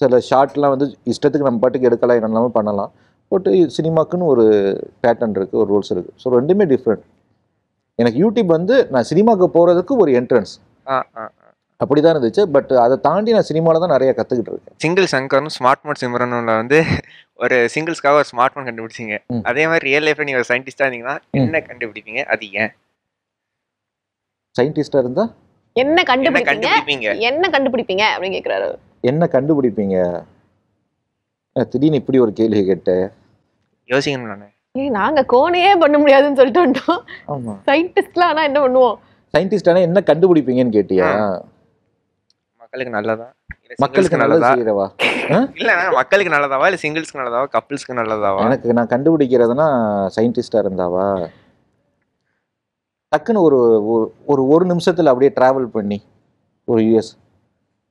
சில ஷார்ட்லாம் வந்து இஷ்டத்துக்கு நம்ம பாட்டுக்கு எடுக்கலாம் என்னெல்லாமே பண்ணலாம். பட் சினிமாக்குன்னு ஒரு பேட்டர்ன் இருக்குது ஒரு ரூல்ஸ் இருக்குது ஸோ ரெண்டுமே டிஃப்ரெண்ட் எனக்கு யூடியூப் வந்து நான் சினிமாவுக்கு போகிறதுக்கு ஒரு என்ட்ரன்ஸ் அப்படி தான் இருந்துச்சு. பட் அதை தாண்டி நான் சினிமாவில் தான் நிறைய கற்றுக்கிட்டு இருக்கேன். சிங்கிள் சங்கரும் ஸ்மார்ட் மோட் சிம்ரனும்ல வந்து ஒரு சிங்கிள்ஸ்க்காக ஒரு ஸ்மார்ட் ஃபோன் கண்டுபிடிச்சிங்க. அதே மாதிரி ரியல் லைஃப்ல நீங்கள் ஒரு சயின்டிஸ்டாக இருந்தீங்கன்னா. என்ன கண்டுபிடிப்பீங்க? அது ஏன்? சயின்டிஸ்டாக இருந்தால் என்ன கண்டுபிடிப்பீங்க? என்ன கண்டுபிடிப்பீங்க? அப்படின்னு கேக்குறாரு என்ன கண்டுபிடிப்பீங்க? திடீர்னு இப்படி ஒரு கேள்வி கேட்டேன். யோசிக்கணும் நான் ஏய் நாங்க கோணையே பண்ண முடியாதுன்னு சொல்லிட்டு வந்துட்டோம். சயின்டிஸ்ட்லாம் ஆனா என்ன பண்ணுவோம்? சயின்டிஸ்ட் ஆனால் என்ன கண்டுபிடிப்பீங்கன்னு கேட்டியா? மக்களுக்கு நல்லதா? மக்களுக்கு நல்லது செய்கிறவா இல்ல மக்களுக்கு நல்லதாவா? இல்ல சிங்கிள்ஸ்க்கு நல்லதாவா? கப்பிள்ஸ்க்கு நல்லதாவா? எனக்கு நான் கண்டுபிடிக்கிறதுனா சயின்டிஸ்டாக இருந்தாவா? டக்குன்னு ஒரு ஒரு- ஒரு ஒரு நிமிஷத்தில் அப்படியே ட்ராவல் பண்ணி ஒரு யூஎஸ்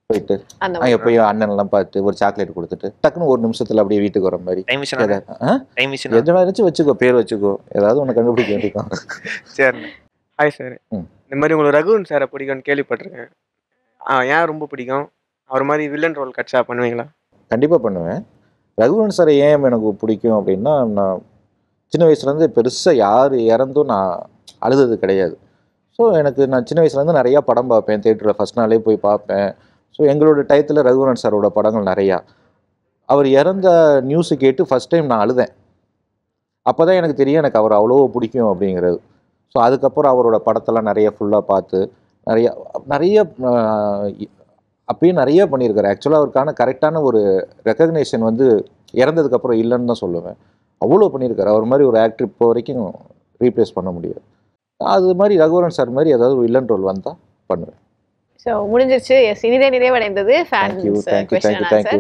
போயிட்டு அந்த அங்கே போய் அண்ணன்லாம் பார்த்து ஒரு சாக்லேட் கொடுத்துட்டு டக்குன்னு ஒரு நிமிஷத்தில் அப்படியே வீட்டுக்கு வர மாதிரி. டைம் மிஷின் எதா- ஆ? டைம் மிஷின் எதுனா வச்சு வச்சுக்கோ பேர் வச்சுக்கோ. ஏதாவது ஒன்று கண்டுபிடிக்க வேண்டியதான் *laughs* சரி ஹாய் சார் ம். இந்த மாதிரி உங்களுக்கு ரகுவன் சாரை பிடிக்கும்னு கேள்விப்பட்டிருக்கேன். ஆ ஏன் ரொம்ப பிடிக்கும்? அவர் மாதிரி வில்லன் ரோல் கட்சா பண்ணுவீங்களா? கண்டிப்பாக பண்ணுவேன். ரகுவரன் சாரை ஏன் எனக்கு பிடிக்கும் அப்படின்னா நான் சின்ன வயசுலேருந்து பெருசாக யார் இறந்தும் நான் அழுதது கிடையாது. ஸோ எனக்கு நான் சின்ன வயசுலேருந்து நிறையா படம் பார்ப்பேன் தேட்டரில் ஃபஸ்ட் நாளே போய் பார்ப்பேன். ஸோ எங்களோட டயத்தில் ரகுவரன் சாரோட படங்கள் நிறையா. அவர் இறந்த நியூஸு கேட்டு ஃபஸ்ட் டைம் நான் அழுதேன். அப்போ தான் எனக்கு தெரியும் எனக்கு அவர் அவ்வளோ பிடிக்கும் அப்படிங்கிறது. ஸோ அதுக்கப்புறம் அவரோட படத்தெல்லாம் நிறைய ஃபுல்லாக பார்த்து நிறைய நிறைய அப்பயும் நிறைய பண்ணியிருக்காரு. ஆக்சுவலாக அவருக்கான கரெக்டான ஒரு ரெக்கக்னேஷன் வந்து இறந்ததுக்கப்புறம் இல்லைன்னு தான் சொல்லுவேன். அவ்வளோ பண்ணியிருக்காரு. அவர் மாதிரி ஒரு ஆக்டர் இப்போ வரைக்கும் ரீப்ளேஸ் பண்ண முடியாது. அது மாதிரி ரகுவரன் சார் மாதிரி ஏதாவது வில்லன் ரோல் வந்தால் பண்ணுவேன். ஸோ முடிஞ்சிருச்சு. எஸ் இனிதே நிறைவடைந்தது. ஃபேன்ஸ் கொஸ்டின் தேங்க்யூ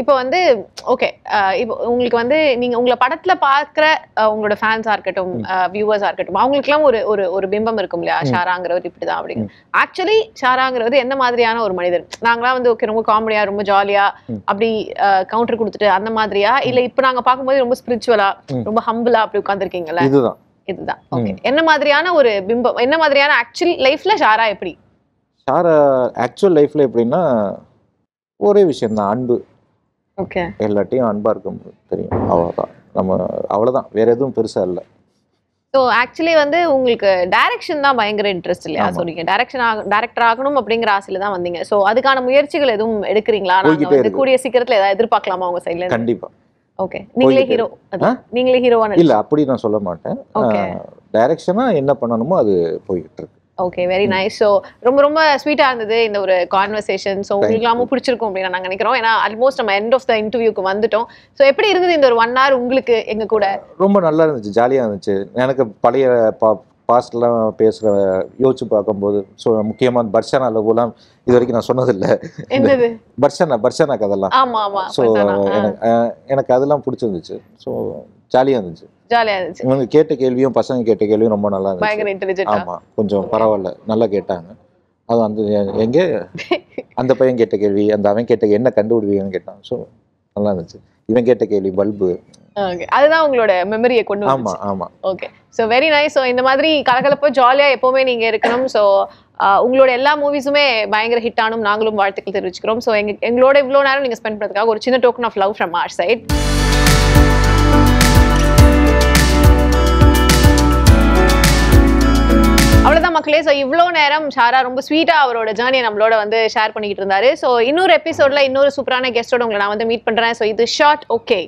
இப்போ வந்து ஓகே இப்போ உங்களுக்கு வந்து நீங்க உங்களை படத்துல பார்க்குற உங்களோட ஃபேன்ஸா இருக்கட்டும் வியூவர்ஸா இருக்கட்டும் அவங்களுக்குலாம் ஒரு ஒரு ஒரு பிம்பம் இருக்கும் இல்லையா. ஷாராங்கிறவர் இப்படிதான் அப்படிங்க ஆக்சுவலி ஷாராங்கிறது எந்த மாதிரியான ஒரு மனிதர்? நாங்களாம் வந்து ஓகே ரொம்ப காமெடியா ரொம்ப ஜாலியா. அப்படி கவுண்டர் கொடுத்துட்டு அந்த மாதிரியா? இல்ல இப்போ நாங்க பார்க்கும்போது ரொம்ப ஸ்பிரிச்சுவலா. ரொம்ப ஹம்பிளா அப்படி உட்காந்துருக்கீங்கல்ல இதுதான். இதுதான். ஓகே என்ன மாதிரியான ஒரு பிம்பம் என்ன மாதிரியான ஆக்சுவல் லைஃப்ல ஷாரா எப்படி? சார் ஆக்சுவல் லைஃப்பில் எப்படின்னா ஒரே விஷயம்தான் அன்பு. ஓகே எல்லாட்டையும் அன்பாக இருக்க தெரியும். அவ்வளோதான் நம்ம அவ்வளோதான் வேற எதுவும் பெருசாக இல்லை. ஸோ ஆக்சுவலி வந்து உங்களுக்கு டைரக்ஷன் தான் பயங்கர இன்ட்ரெஸ்ட் இல்லையா? நீங்க டைரக்ஷன் ஆக டேரக்டர் ஆகணும் அப்படிங்கிற ஆசையில தான் வந்தீங்க. ஸோ அதுக்கான முயற்சிகள் எதுவும் எடுக்கிறீங்களா? போய்கிட்டே வந்து. கூடிய சீக்கிரத்துல ஏதாவது எதிர்பார்க்கலாமா உங்க சைட்ல கண்டிப்பாக ஓகே நீங்களே ஹீரோ? நீங்களே ஹீரோவான இல்லை அப்படி நான் சொல்ல மாட்டேன். ஓகே டைரக்ஷனாக என்ன பண்ணணுமோ அது போய்கிட்டு இருக்கு ஓகே வெரி நைஸ் ஸோ ரொம்ப ரொம்ப ஸ்வீட்டா இருந்தது இந்த ஒரு கான்வர்சேஷன் ஸோ உங்களுக்கு பிடிச்சிருக்கும் அப்படின்னு நாங்க நினைக்கிறோம். ஏன்னா ஆல்மோஸ்ட் நம்ம எண்ட் ஆஃப் த இன்டர்வியூக்கு வந்துட்டோம். ஸோ எப்படி இருந்தது இந்த ஒரு ஒன் hour உங்களுக்கு எங்க கூட? ரொம்ப நல்லா இருந்துச்சு ஜாலியாக இருந்துச்சு. எனக்கு பழைய பாஸ்ட்லாம் பேசுகிற யோசிச்சு பார்க்கும்போது ஸோ முக்கியமாக பர்ஷனா லவ்லாம் இது வரைக்கும் நான் சொன்னதில்லை. பர்ஷனா பர்ஷனா கதெல்லாம் ஸோ எனக்கு எனக்கு அதெல்லாம் பிடிச்சிருந்துச்சு. ஸோ ஜாலியாக இருந்துச்சு. ஜாலியா இருந்துச்சு. இவங்க கேட்ட கேள்வியும் பசங்க கேட்ட கேள்வியும் ரொம்ப நல்லா இருந்துச்சு. ஆமாம் கொஞ்சம் பரவாயில்ல. நல்லா கேட்டாங்க. அது அந்த எங்கே? *laughs* அந்த பையன் கேட்ட கேள்வி அந்த அவன் கேட்ட என்ன கண்டுபிடிவீங்கன்னு கேட்டான். ஸோ நல்லா இருந்துச்சு. இவன் கேட்ட கேள்வி பல்பு. அதுதான் உங்களோட மெமரியை கொண்டு வந்துச்சு. ஆமாம் okay. So very nice so இந்த மாதிரி கலகலப்பா ஜாலியாக எப்போவுமே நீங்கள் இருக்கணும். ஸோ உங்களோட எல்லா மூவிஸுமே பயங்கர ஹிட் ஆனும் நாங்களும் வாழ்த்துக்கள் தெரிவிச்சுக்கிறோம். ஸோ எங்க எங்களோட இவ்வளோ நேரம் நீங்கள் ஸ்பெண்ட் பண்ணுறதுக்காக ஒரு சின்ன token of love from our side அவ்வளோதான் மக்களே. ஸோ இவ்வளோ நேரம் ஷாரா ரொம்ப ஸ்வீட்டாக அவரோட ஜேர்னியை நம்மளோட வந்து ஷேர் பண்ணிக்கிட்டு இருந்தாரு. ஸோ இன்னொரு எபிசோடில் இன்னொரு சூப்பரான கெஸ்டோட உங்களை நான் வந்து மீட் பண்ணுறேன் ஸோ இது ஷார்ட் ஓகே